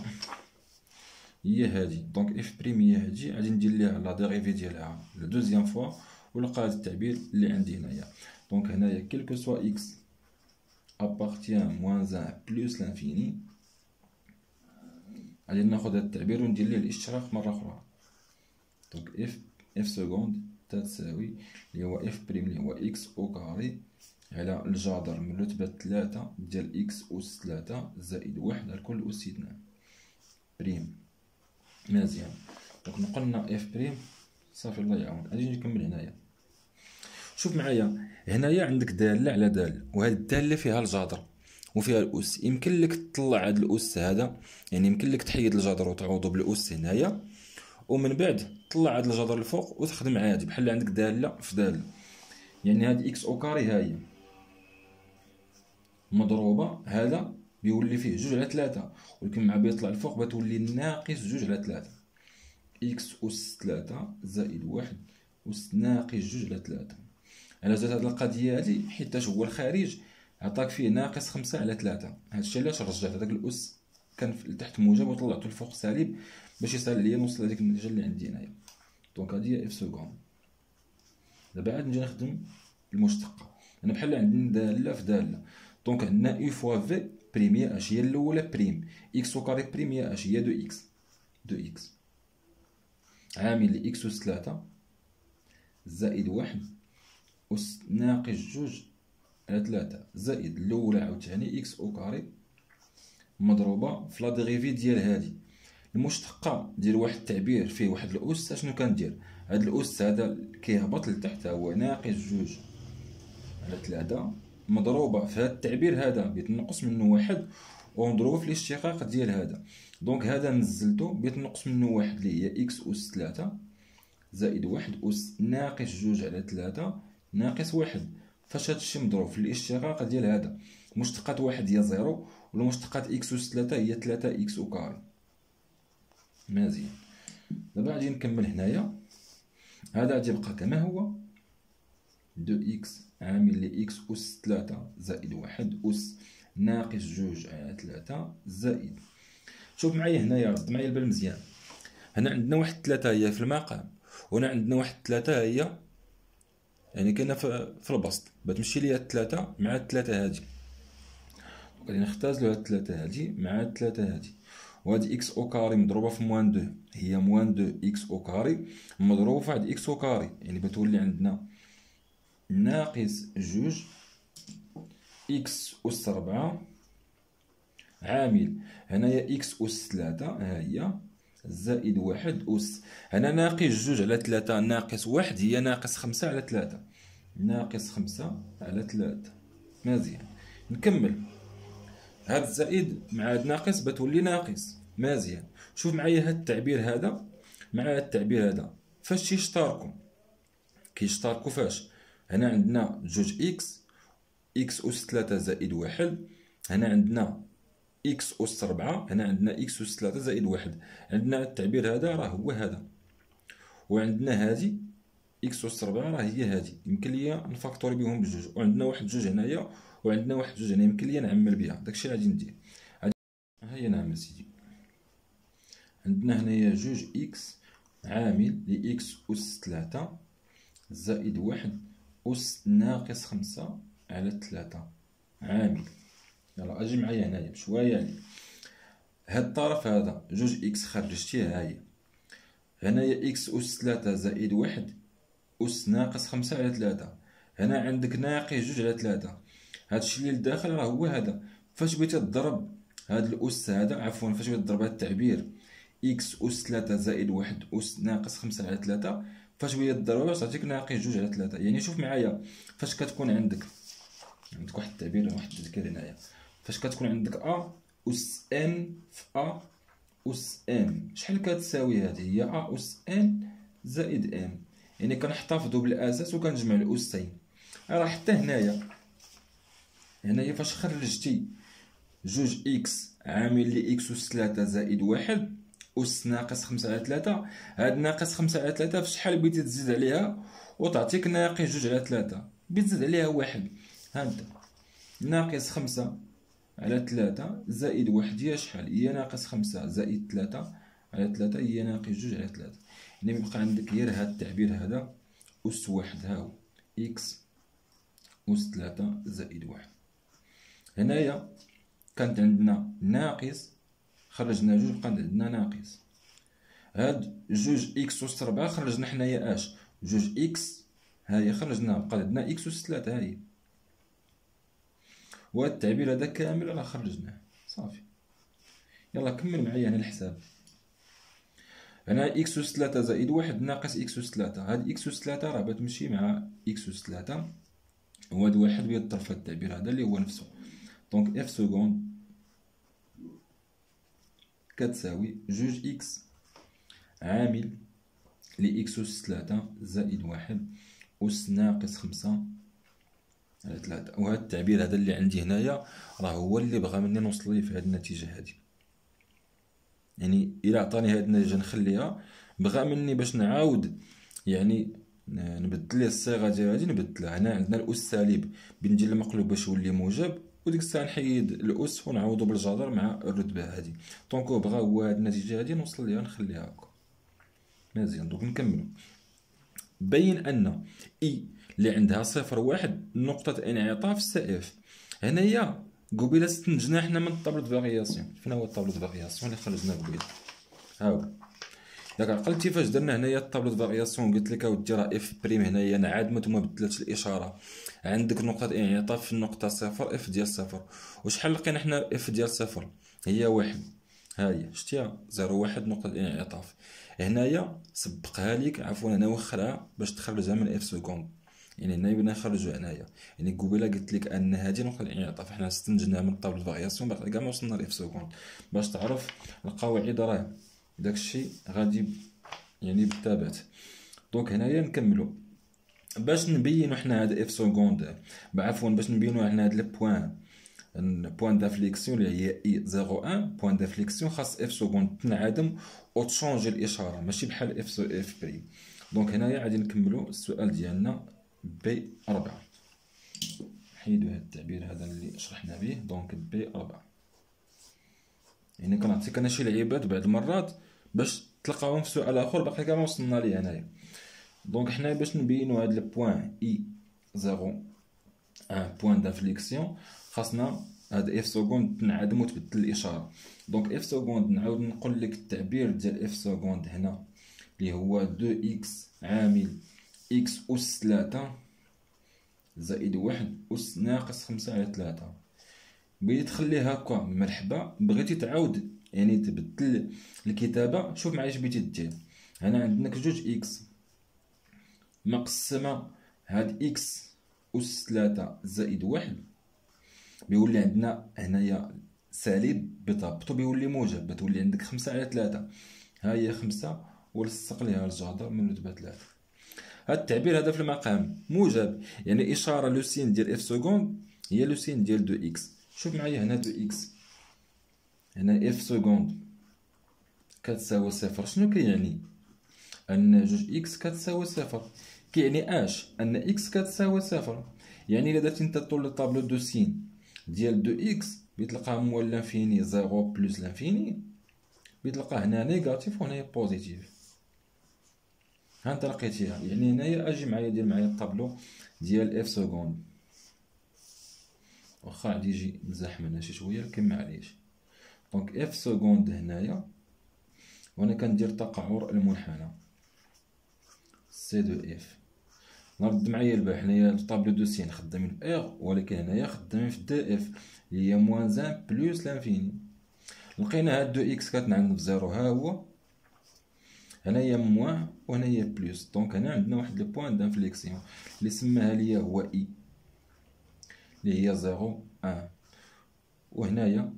هي هادي donc f prime هي هادي غادي ندير ليها la dérivée ديالها. la deuxième fois ونلقى هاد التعبير اللي عندي هنايا donc هنايا quel que soit x appartient moins 1 plus l'infini غادي ناخد التعبير وندير ليه الاشتراك مرة أخرى. donc f f seconde تساوي اللي هو f prime اللي هو x au carré على الجذر من رتبة تلاتة ديال x أس تلاتة زائد واحد على كل أس اثنان. prime مزيان. donc نقلنا f prime صافي الله يعاون. غادي نكمل هنايا. شوف معايا هنايا عندك دالة على دالة وهاد الدالة فيها الجذر وفيها الأس. يمكن لك تطلع هذا الأس هذا يعني يمكن لك تحيد الجدر وتعوضو بالأس هنايا ومن بعد تطلع هذا الجدر الفوق وتخدم عادي بحال عندك دالة في دالة. يعني هاد x au carré هاهي مضروبة هذا بيولي فيه جوج على ثلاثة ولكن مع بيطلع الفوق بتولي ناقص جوج على ثلاثة x أس ثلاثة زائد واحد أس ناقص جوج على ثلاثة على زاد هاد القضية هادي حيتاش هو الخارج عطاك فيه ناقص خمسة على ثلاثة. هادشي علاش رجعت هذاك الأس؟ كان لتحت موجب وطلعته الفوق سالب باش يسهل عليا نوصل لهاديك النتيجة اللي عندي هنايا. donc هادي هي f seconde. دابا عاد نجي نخدم المشتقة أنا بحال عندي دالة في دالة. donc عندنا u fois v prime هي اش هي الأولى prime x au carré prime هي اش هي deux x deux x عامل ل x اس ثلاثة. زائد واحد. أس ناقص جوج على ثلاثة زائد الأولى عاوتاني x au carré. مضروبة في la dérivée ديال هادي. المشتقة ديال واحد التعبير فيه واحد الاس اشنو كندير؟ هاد الاس هذا كيهبط لتحت هو ناقص جوج. على ثلاثة مضروبة في هاد التعبير هذا بيتنقص منه واحد ونضربو في الاشتقاق ديال هذا. donc هذا نزلتو بيتنقص منه واحد اللي هي x اس ثلاثة زائد واحد اس ناقص جوج على ثلاثة ناقص واحد. فاش هادشي مضروب في الاشتقاق ديال هذا مشتقات واحد هي zéro والمشتقات x اس ثلاثة هي ثلاثة x au carré. مزيان. دابا غادي نكمل هنايا. هذا غادي يبقى كما هو. deux x عامل ل x اس ثلاثة زائد واحد اس ناقص جوج على ثلاثة زائد. شوف معايا هنايا رد معايا البال مزيان. هنا عندنا واحد ثلاثة هي في المقام وهنا عندنا واحد ثلاثة هي يعني كاينة في البسط بتمشي ليا الثلاثة مع الثلاثة هادي. غادي نختازلو هاد الثلاثة هادي مع الثلاثة هادي. وهاد x au carré مضروبة في moins deux. هي moins deux x au carré مضروبة في واحد x au carré. يعني بتولي عندنا ناقص جوج x أس ربعة عامل. هنايا x أس ثلاثة ها هي زائد واحد أس. هنا ناقص جوج على ثلاثة ناقص واحد هي ناقص خمسة على ثلاثة. ناقص خمسة على ثلاثة. مزيان. نكمل. هاد الزائد مع هاد ناقص بتولي ناقص. مزيان. شوف معايا هاد التعبير هذا. مع هاد التعبير هذا. فاش تيشتركوا كيشتركوا فاش؟ هنا عندنا جوج إكس. إكس أس ثلاثة زائد واحد. هنا عندنا x أس ربعة هنا عندنا x أس ثلاثة زائد واحد. عندنا التعبير هذا راه هو هذا. وعندنا هذه x أس ربعة راه هي هذه. يمكن ليا نفاكتوري بهم بجوج. وعندنا واحد جوج هنايا وعندنا واحد جوج هنا يمكن ليا نعمل بها. داكشي غادي ندير. هيا نعم سيدي. عندنا هنايا جوج إكس عامل لإكس أس ثلاثة زائد واحد أس ناقص خمسة على ثلاثة. عامل. يلا أجي معايا هنايا بشوية يعني هاد الطرف هذا جوج x خرجتيه هاهي هنايا x أس ثلاثة زائد واحد أس ناقص خمسة على ثلاثة هنا عندك ناقص جوج على ثلاثة هادشي اللي لداخل راه هو هذا فاش بغيتي تضرب هاد الأس هذا عفوا فاش بغيتي تضرب هاد التعبير x أس ثلاثة زائد واحد أس ناقص خمسة على ثلاثة فاش بغيت تضربها تعطيك ناقص جوج على ثلاثة يعني شوف معايا فاش كتكون عندك عندك واحد التعبير واحد التذكير هنايا فاش كتكون عندك a أس n في a أس m شحال كتساوي هذه هي a أس n زائد m يعني كنحتفظوا بالاساس وكنجمع الاسين راه حتى هنايا هنايا فاش خرجتي جوج إكس عامل لي إكس أس ثلاثة زائد واحد أس ناقص خمسة على ثلاثة. هاد ناقص خمسة على ثلاثة في شحال بغيتي تزيد عليها؟ وتعطيك ناقص جوج على ثلاثة. بتزيد عليها واحد. هانت ناقص خمسة على ثلاثة زائد واحد هي شحال؟ هي ناقص خمسة زائد ثلاثة على ثلاثة هي ناقص جوج على ثلاثة. يعني بيبقى عندك غير هاد التعبير هذا أس واحد هاو إكس أس ثلاثة زائد واحد. هنايا كانت عندنا ناقص خرجنا جوج بقى عندنا ناقص. هاد جوج x أس ربعة خرجنا حنايا أش؟ جوج x هاهي خرجنا بقى عندنا x أس ثلاثة هاهي وهاد التعبير هذا كامل راه خرجناه صافي. يلا كمل معايا هنا الحساب. هنا x أس ثلاثة زائد واحد ناقص x أس ثلاثة. هاد x أس ثلاثة راه بتمشي مع x أس ثلاثة. وهاد واحد بيضرب هاد التعبير هذا اللي هو نفسه. donc f seconde كتساوي جوج إكس عامل لإكس أس تلاتة زائد واحد أس ناقص خمسة على تلاتة وهذا التعبير هذا اللي عندي هنايا راه هو اللي بغا مني نوصل ليه في هذه النتيجة هذه يعني إلا عطاني هذه النتيجة نخليها بغا مني باش نعاود يعني نبدل ليه الصيغة ديال هادي نبدلها. هنا عندنا الأس سالب بندير المقلوب باش يولي موجب وديك الساعة نحيد الأس ونعوضو بالجذر مع الرتبة هادي. donc بغا هو هاد النتيجة هادي نوصل ليها نخليها هكا. مزيان. donc نكملو. بين أن I اللي عندها صفر واحد نقطة إنعطاف السائف. هنايا قبيله استنتجنا حنا من tableau variation. فين هو tableau variation اللي خرجنا قبيله ها هو. ياك عقلتي فاش درنا هنايا ال tableau variation قلت لك أودي راه f prime هنايا انعدمت وما بدلتش الإشارة. عندك نقطة إنعطاف في النقطه صفر f ديال صفر. وشحال لقينا حنا f ديال صفر؟ هي واحد. هاهي شتيها؟ zéro واحد نقطة الانعطاف هنايا سبقها ليك عفوا أنا وخرها باش تخرجها من f seconde. يعني هنا بغينا نخرجو هنايا. يعني قبيلة قلت لك أن هذه نقطه الانعطاف حنا استنتجناها من tableau ال variation باقي كاع ما وصلنا ل f seconde باش تعرف القواعد راه. داكشي غادي يعني بالثبات. donc هنايا نكملو. باش نبينو حنا هاد f seconde عفوا باش نبينو حنا هاد ال point point. d'inflexion اللي هي I 01 point d'inflexion خاص f seconde تنعدم و ت changer الإشارة ماشي بحال f f prime donc هنايا غادي نكملو السؤال ديالنا. B أربعة نحيدو هاد التعبير هذا اللي شرحنا به donc B أربعة يعني كنعطيك أنا شي لعيبات بعض المرات باش تلقاهم في سؤال آخر. باقي كاع ما وصلنا ليه هنايا. donc حنا باش نبينو هاد ال point I zéro un point d'inflexion خاصنا هاد f seconde تنعدم وتبدل الإشارة. donc f seconde نعاود نقول لك التعبير ديال f seconde هنا اللي هو deux x عامل x أس تلاتة زائد واحد أس ناقص خمسة على تلاتة بغيتي تخليه هاكا مرحبا بغيتي تعاود يعني تبدل الكتابة. شوف معايا اش بغيتي دير هنا عندنا جوج x. مقسمة هاد x أس تلاتة زائد واحد بيولي عندنا هنايا سالب بطبطو بيولي موجب بتولي عندك خمسة على تلاتة ها هي خمسة ولصق ليها الجدر من رتبة تلاتة هاد التعبير هذا في المقام. موجب. يعني إشارة le signe ديال f seconde هي le signe ديال deux x شوف معايا هنا deux x هنا f seconde كتساوي صفر. شنو كيعني؟ أن جوج x كتساوي صفر. كيعني أش؟ أن x كتساوي صفر. يعني إلا درتي أنت طول ال tableau de signe ديال deux x بيتلقى moins l'infini zéro plus l'infini بيتلقى هنا négatif وهنايا positif ها انت لقيتيها. يعني هنايا أجي معايا دير معايا الطابلو ديال f seconde واخا غادي يجي مزاحم هنا شي شوية ولكن معليش donc f seconde هنايا وأنا كندير تقعر المنحنى. C de f نرد معايا البال حنايا ال tableau de signe خدامين في R ولكن هنايا خدامين في D f اللي هي moins un plus l'infini لقينا هاد deux x كتنعدم في zéro ها هو هنايا moins وهنايا plus. donc هنا عندنا واحد le point d'inflexion. اللي سماها ليا هو I. اللي هي zéro un وهنايا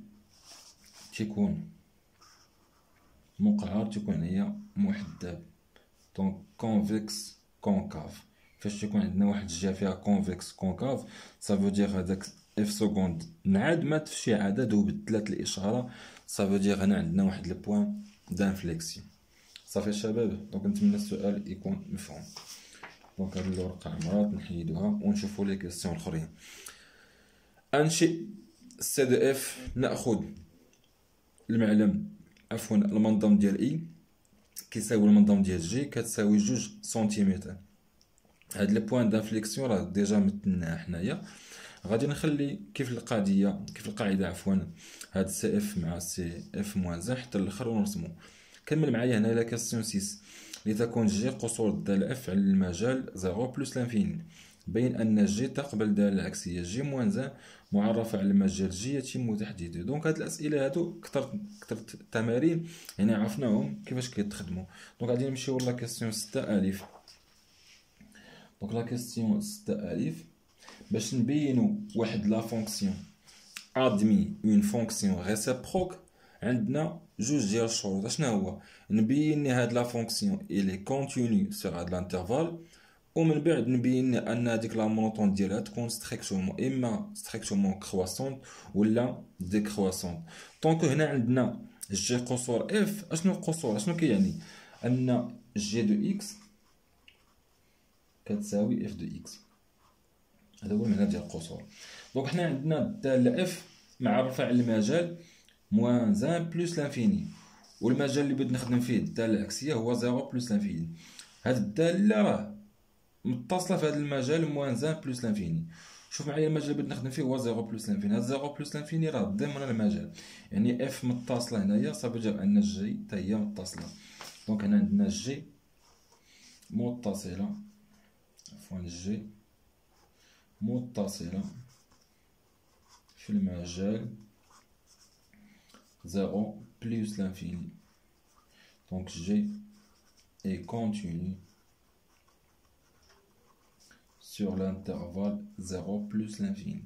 تيكون مقعر تيكون هنايا محدب. donc convexe concave فاش تيكون عندنا واحد الجهة فيها convexe concave ça veut dire هذاك f seconde انعدمت في شي عدد وبدلت الإشارة ça veut dire هنا عندنا واحد le point d'inflexion. صافي الشباب donc نتمنى السؤال يكون مفهوم donc هاد الورقه عمرات نحيدوها ونشوفو les questions الاخرين انشئ C de f ناخذ المعلم عفوا المنظم ديال i كيساوي المنظم ديال j كتساوي جوج سنتيمتر هاد le point d'inflexion راه déjà متناها حنايا غادي نخلي كيف القضية كيف القاعده عفوا هاد C f مع C f moins un حتى الآخر ونرسمو كمل معايا هنا la question 6 لتكون جي قصور الدالة f على المجال zéro plus l'infini بين أن جي تقبل الدالة العكسية g moins un معرفة على المجال J يتم تحديده donc هاد الأسئلة هادو كثر كثر التمارين يعني عرفناهم كيفاش كيتخدموا. donc غادي نمشيو la question 6 ألف. donc la question 6 ألف. باش نبينو واحد la fonction admet une fonction réciproque عندنا جوج ديال الشروط. اشنا هو؟ نبين هاد la fonction elle est continue sur هاد l'intervalle ومن بعد نبين أن هاديك la monotonie ديالها تكون strictement إما strictement croissante ولا décroissante donc هنا عندنا g قصور f اشنو قصور؟ اشنو كيعني؟ أن g de x كتساوي f de x. هذا هو المعنى ديال القصور. donc حنا عندنا الداله f معرفه على المجال. moins un plus l'infini والمجال اللي بغيت نخدم فيه الداله العكسيه هو zéro plus l'infini هاد الداله راه متصله في هذا المجال moins un plus l'infini شوف معايا المجال اللي بغيت نخدم فيه هو zéro plus l'infini هاد zéro plus l'infini راه ضمن المجال يعني f متصله هنايا صافي جاب ان جي حتى هي متصله دونك هنا عندنا جي متصله عفوا جي متصله في المجال 0 plus l'infini. Donc G est continu sur l'intervalle 0 plus l'infini.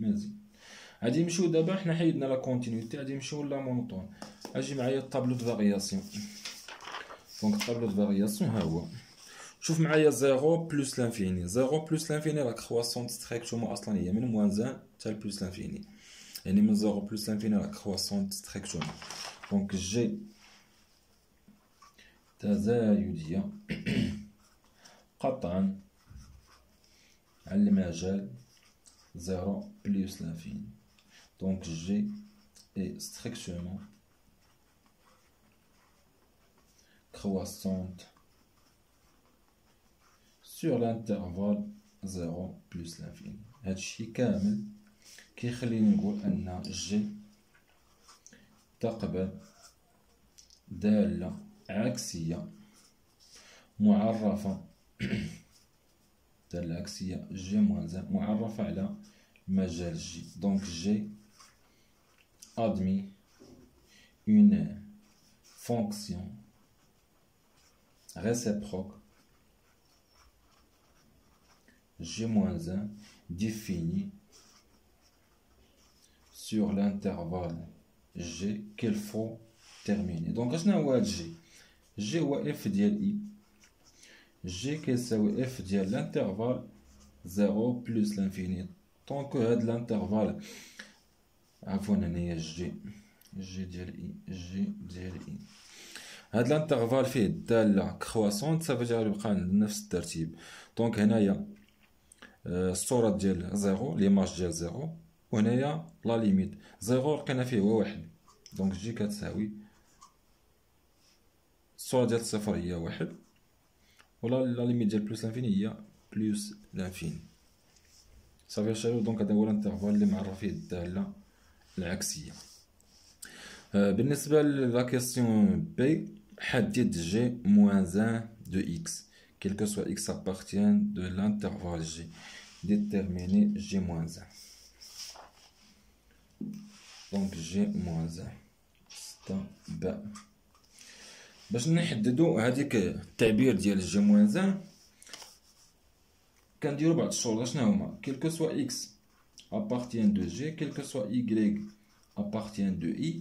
مزيان غادي نمشيو دابا حنا حيدنا la continuité غادي نمشيو la monotonie أجي معايا ال tableau de variation donc ال tableau de variation ها هو شوف معايا zéro plus l'infini zéro plus l'infini راك croissante strictement أصلا هي من moins un حتى plus l'infini يعني من zéro plus l'infini راك croissante strictement donc g تزايدية قطعا على المجال zéro plus l'infini donc g est strictement croissante sur l'intervalle 0 plus l'infini هادشي كامل كيخليني نقول أن جي تقبل دالة عكسية معرفة. دالة عكسية g moins معرفة على مجال J donc g admet une fonction réciproque. G-1 définie sur l'intervalle J qu'il faut déterminer. Donc, J. J ou g ديال I. J كيساوي g ديال l'intervalle 0 plus l'infini. Tant que هاد l'intervalle عفوا هنايا J g ديال I g ديال I هاد ال intervalle فيه الداله كرواسونت صافي يبقى نفس الترتيب donc هنايا الصورة ديال zéro l'image ديال zéro وهنايا la limite. zéro لقينا فيه هو واحد. donc J كتساوي الصورة ديال الصفر هي واحد. ولا la limite ديال plus l'infini هي plus l'infini. صافي شالو donc هذا هو ال intervalle اللي معرف فيه الدالة العكسية. آه، بالنسبة la question b حدد g moins un de x quel que soit x appartient de l'intervalle J déterminer g moins un donc g moins un ستة باء باش نحددو هاديك التعبير ديال g moins un كنديرو بعض الشروط. شنو هما؟ quel que soit x appartient de J quel que soit y appartient de I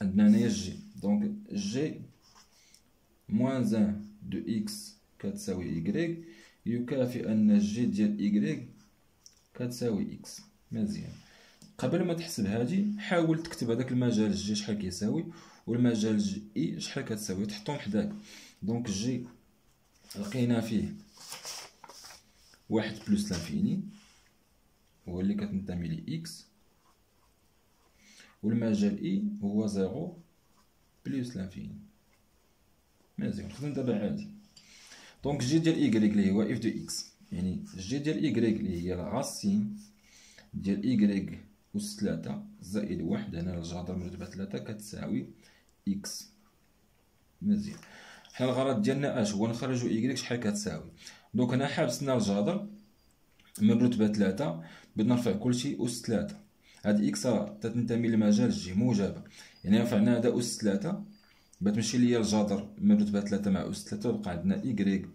عندنا هنايا g donc g moins un de x كتساوي y يكافئ أن g ديال y كتساوي x مزيان. قبل ما تحسب هادي حاول تكتب هذاك المجال J شحال كيساوي والمجال I شحال كتساوي تحطهم حداك donc J لقينا فيه واحد plus l'infini هو اللي كتنتمي ل x. والمجال I هو zéro plus l'infini. مزيان نخدم دابا عادي. donc g ديال y اللي هو f de x. يعني g ديال y اللي هي ال racine ديال y أس تلاتة زائد واحد هنا الجذر مرتبة تلاتة كتساوي x. مزيان. حنا الغرض ديالنا أش؟ هو نخرجو إيكغيك شحال كتساوي. donc هنا حابسنا الجذر من رتبة تلاتة بدنا نرفع كلشي أس تلاتة هاد x تتنتمي لمجال J موجبة. يعني رفعنا هذا أس تلاتة بتمشي ليا الجذر من رتبة تلاتة مع أس تلاتة ويبقى عندنا إيكغيك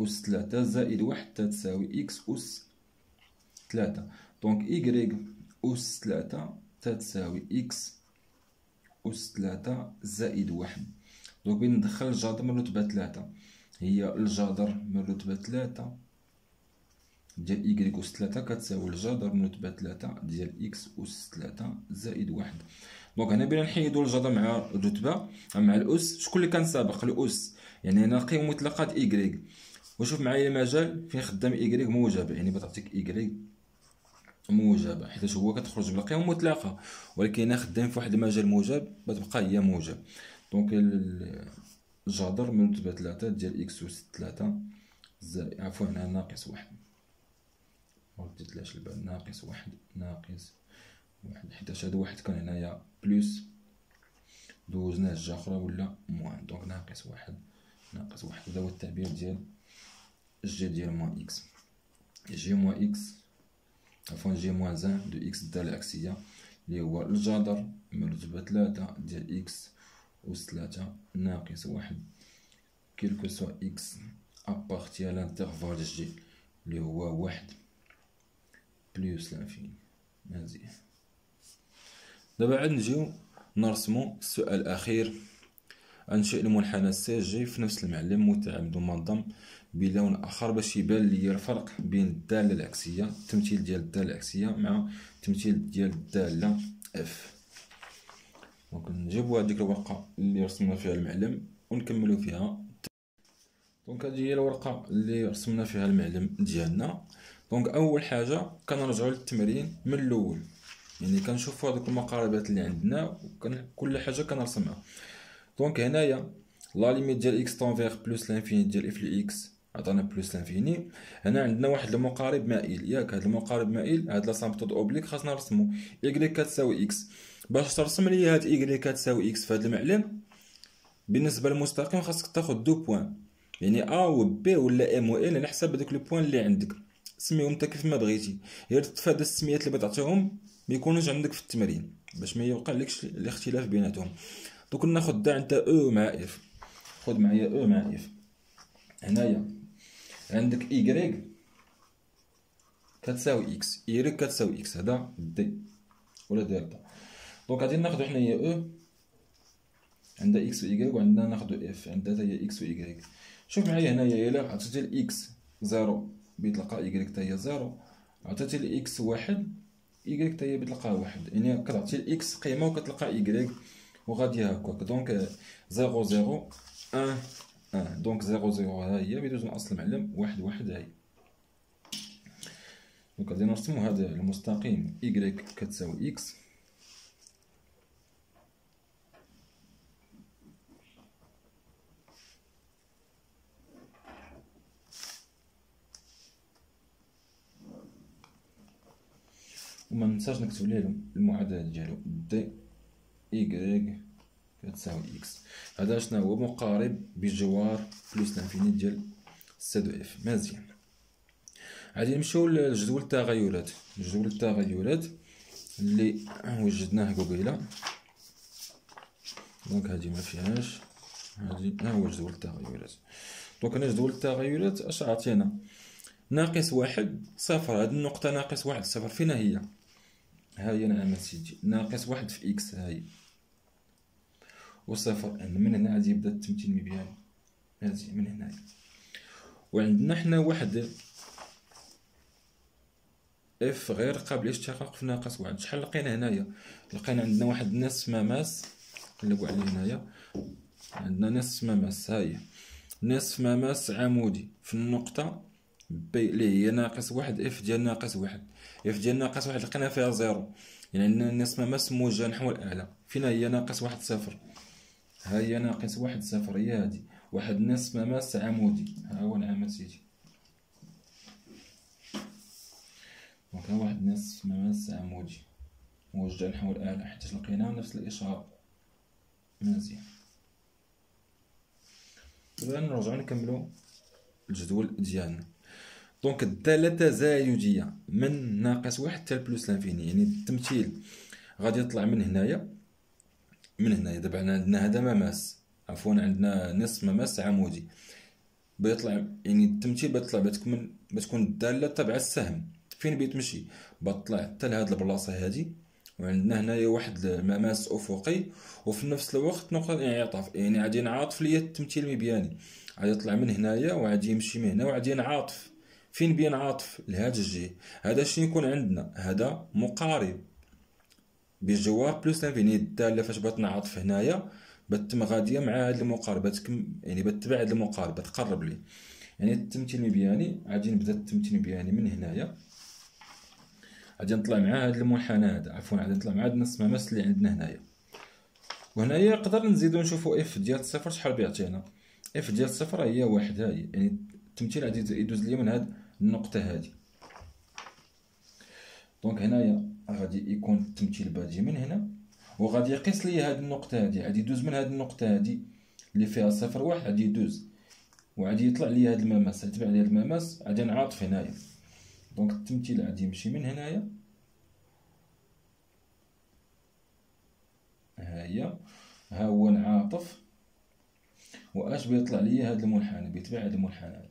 أس تلاتة زائد واحد تتساوي x أس تلاتة donc y أس تلاتة تتساوي x. أس تلاتة زائد واحد. donc بين ندخل الجذر من رتبة تلاتة هي الجذر من رتبة تلاتة ديال إيكغيك أس تلاتة كتساوي الجذر من رتبة تلاتة ديال x أس تلاتة زائد واحد. donc هنا بينا نحيدو الجذر مع الرتبة. مع الأس شكون اللي كان سابق؟ الأس يعني هنا القيمة مطلقة إيكغيك وشوف معايا المجال فين خدام إيكغيك موجبة يعني بتعطيك إيكغيك موجبة حيت هو كتخرج بالقيمة مطلقة ولكن هنا خدام في واحد المجال موجب بتبقى هي موجب. donc الجذر من رتبة تلاتة ديال x أس تلاتة زائد عفوا هنا ناقص واحد. مرديتلاش البعد ناقص واحد ناقص واحد. حيتاش هذا واحد كان هنايا plus. دوزناه الجهة أخرى ولا moins. donc ناقص واحد ناقص واحد. هذا هو التعبير ديال g ديال moins x. g moins x عفوا g moins un de x الدالة العكسية اللي هو الجذر مرتبة ثلاثة ديال x أس ثلاثة ناقص واحد. quel que soit x appartient على intervalle J اللي هو واحد plus l'infini مزيان. دابا عاد نجيو نرسمو السؤال الأخير. أنشئ المنحنى سي جي في نفس المعلم متعامد ومنظم. بلون آخر باش يبان لي الفرق بين الدالة العكسية التمثيل ديال الدالة العكسية مع التمثيل ديال الدالة f donc نجيبو هاديك الورقة اللي رسمنا فيها المعلم ونكملو فيها. donc هادي هي الورقة اللي رسمنا فيها المعلم ديالنا. donc أول حاجة كنرجعو للتمرين من الأول. يعني كنشوفو هادوك المقاربات اللي عندنا وكل حاجة كنرسمها. donc هنايا la limite ديال x tend vers plus l'infini ديال f لي x عطانا plus l'infini. هنا عندنا واحد المقارب مائل. ياك هاد المقارب مائل هاد l'asymptote oblique خاصنا نرسمو. y كتساوي x باش ترسم لي هاد y كتساوي x فهاد المعلم بالنسبة للمستقيم خاصك تاخد deux points. يعني A و B ولا M و N على حسب هذوك les points اللي عندك. سميهم انت كيف ما بغيتي. غير تفادى السميات اللي بتعطيهم ما يكونوش عندك في التمرين باش ما يوقعلكش الاختلاف بيناتهم. دوك ناخد دا عند أو مع اف خد معايا أو مع اف هنايا. عندك ايكغيك كتساوي إكس ايريك كتساوي إكس هذا دي ولا دلتا دونك غادي ناخدو حنايا أو عندها إكس و ايكغيك وعندنا ناخدو اف عندها هي إكس و ايكغيك شوف معايا هنايا إلا عطيتي الاكس زيرو بيتلقى y حتى هي zéro. عطيتي الاكس واحد ايكغيك حتى هي بتلقى واحد. يعني كتعطي الاكس قيمة وكتلقى ايكغيك وغادي هكاك donc zéro zéro un un donc zéro zéro ها هي بدوز من اصل المعلم واحد واحد هاي. donc غادي نرسمو هذا المستقيم y كتساوي x وما ننساش نكتب ليه المعادلة ديالو D y كتساوي x هذا شنو هو؟ مقارب بجوار plus l'infini ديال C de f مزيان. غادي نمشيو لجدول التغيرات. جدول التغيرات اللي وجدناه قبيلة. donc هادي ما فيهاش. هادي ها هو جدول التغيرات. donc هنا جدول التغيرات أش عطينا ناقص واحد صفر. هاد النقطة ناقص واحد صفر. فين هي؟ ها هي نعم سيدي ناقص واحد في x هاي. وصفر من هنا غادي يبدا التمثيل مبياني هادي من هنايا وعندنا حنا واحد f غير قابل للاشتقاق في ناقص واحد. شحال لقينا هنايا؟ لقينا عندنا واحد نصف مماس نقلبو عليه هنايا. عندنا نصف مماس هاهي نصف مماس عمودي. في النقطة B اللي هي ناقص واحد f ديال ناقص واحد. f ديال ناقص واحد لقينا فيها zéro. يعني عندنا نصف مماس موجه نحو الأعلى. فينا هي ناقص واحد صفر. ها هي ناقص واحد صفر هي هادي واحد نصف مماس عمودي. ها هو نعم سيدي. donc ها واحد نصف مماس عمودي. موجه نحو الأعلى حيت لقينا نفس الإشارة مزيان. دابا نرجعو نكملو الجدول ديالنا. donc الدالة تزايدية من ناقص واحد حتى plus l'infini يعني التمثيل غادي يطلع من هنايا. من هنايا دابا عندنا هذا مماس عفوا عندنا نصف مماس عمودي بيطلع يعني التمثيل بيطلع بتكون بتكون الدالة تبع السهم. فين بيتمشي بطلع حتى لهاد البلاصة هادي. وعندنا هنايا واحد المماس أفقي. وفي نفس الوقت نقطه انعطاف يعني غادي نعاطف ليا التمثيل المبياني غادي يطلع من هنايا وغادي يمشي من هنا وغادي ينعاطف. فين بينعاطف؟ لهاد الجهه هذا شنو يكون عندنا؟ هذا مقارب. بجوار بلوس لانفيني الداله فاش بغات نعاطف هنايا بتم غادية مع هاد المقاربه يعني بتبع هاد المقاربة تقرب لي. يعني التمثيل المبياني غادي نبدا التمثيل المبياني من هنايا. غادي نطلع مع هذا المنحنى هذا عفوا غادي نطلع مع هذا النصف مماس اللي عندنا هنايا. وهنايا نقدر نزيدو نشوفو f ديال صفر شحال بيعطينا. f ديال صفر هي واحد هاي. يعني التمثيل غادي يدوز ليا من هاد النقطة هادي. donc هنايا غادي يكون التمثيل بادي من هنا وغادي يقيس ليا هاد النقطة هادي غادي يدوز من هاد النقطة هادي اللي فيها صفر واحد غادي يدوز. وغادي يطلع ليا هاد المماس تبع ليا المماس غادي نعاطف هنايا. donc التمثيل غادي يمشي من هنايا. ها هي. ها هو انعاطف واش بيطلع ليا هاد المنحنى بيتبع هاد المنحنى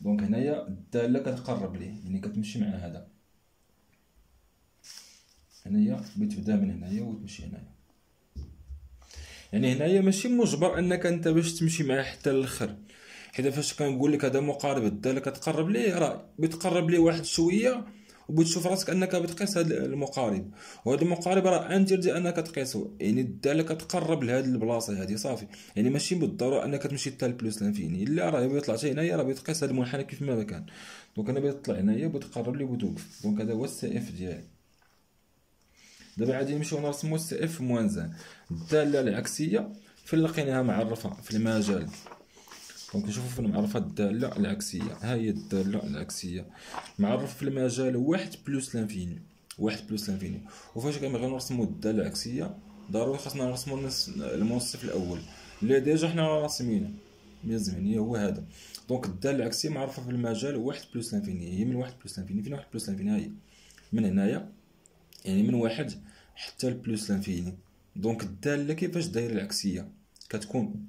donc هنايا الدالة كتقرب ليه يعني كتمشي مع هذا. هنايا بتبدا من هنايا وتمشي هنايا. يعني هنايا ماشي مجبر انك انت باش تمشي معاه حتى الآخر حيت فاش كنقول لك هذا مقارب الداله كتقرب ليه راه بتقرب ليه واحد شوية وبتشوف راسك انك بتقيس هذا المقارب. وهذا المقارب راه interdit انك تقيسه يعني الداله كتقرب لهاد البلاصة هذه صافي. يعني ماشي بالضرورة انك تمشي حتى ال plus l'infini. لا راه بيطلع حتى هنايا راه بتقيس هذا المنحنى كيف ما كان. donc أنا بيطلع هنايا بتقرب لي وتوقف. donc هذا هو ال C f ديالي. دابا غادي نمشيو نرسمو ال C f moins un الداله العكسيه فين لقيناها معرفة في المجال. donc نشوفو فين معرفة الدالة العكسية ها هي الدالة العكسية معرف في المجال واحد plus l'infini. واحد plus l'infini. وفاش كنبغي نرسمو الدالة العكسية ضروري خاصنا نرسمو المنصف الأول. اللي déjà حنا راسمينه يعني هو هذا. donc الدالة العكسية معروفة في المجال واحد plus l'infini. هي من واحد plus l'infini. فين واحد plus l'infini؟ هي. من هنايا. يعني من واحد حتى ال plus l'infini. donc الدالة كيفاش دايرة العكسية؟ كتكون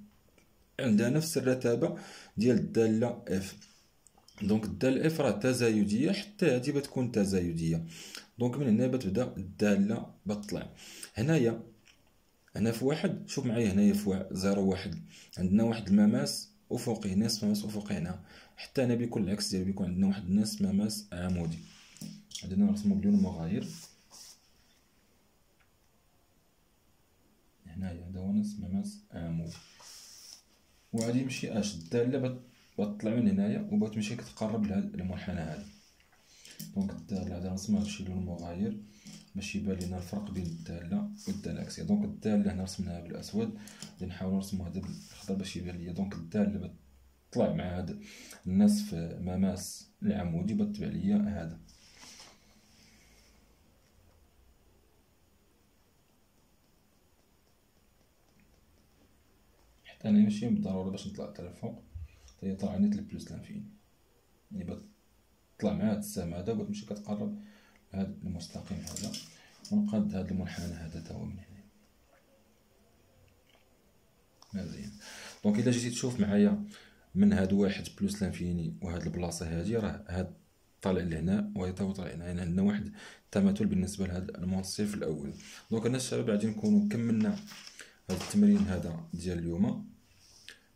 عندها نفس الرتابة ديال الدالة f donc الدالة f راه تزايدية حتى هادي بتكون تزايدية. donc من هنا بتبدأ الدالة بتطلع هنايا هنا في واحد شوف معايا هنايا في zéro واحد. عندنا واحد المماس افقي نصف مماس افقي هنا. حتى هنا بيكون العكس ديالو بيكون عندنا واحد النصف مماس عمودي. عندنا نرسمو بلون مغاير. هنايا هذا هو نصف مماس عمودي وغادي يمشي أش الداله بتطلع من هنايا وبتمشي كتقرب لهاد المنحنى هذا donc الداله هذا نرسمها بشي لون مغاير باش يبان لينا الفرق بين الداله والداله العكسية. donc الداله هنا رسمناها بالأسود غادي نحاول نرسمو هذا بالخضر باش يبان ليا. donc الداله بتطلع مع هذا النصف مماس العمودي بتبع ليا هذا. أنا ماشي بالضرورة باش نطلع حتى لفوق هي طالعه نيت ال plus l'infini يعني بتطلع مع هاد السهم هذا وتمشي كتقرب لهاد المستقيم هذا. ونقاد هاد المنحنى هذا تا هو من هنا. مزيان. donc إلا جيتي تشوف معايا من هاد واحد plus l'infini وهاد البلاصة هادي راه هاد طالع لهنا وهذا طالع هنا. يعني عندنا واحد التماثل بالنسبة لهاد المنصف الأول. donc أنا الشباب غادي نكونوا كملنا هذا التمرين هذا ديال اليوم.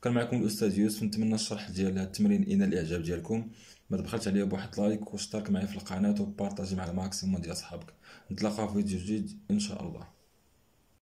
كان معكم الأستاذ يوسف نتمنى الشرح ديال هذا التمرين ينال الإعجاب ديالكم. ما تبخلش عليا بواحد like واشترك معايا في القناة و partager مع ال maximum ديال صحابك نتلاقاو في فيديو جديد إن شاء الله.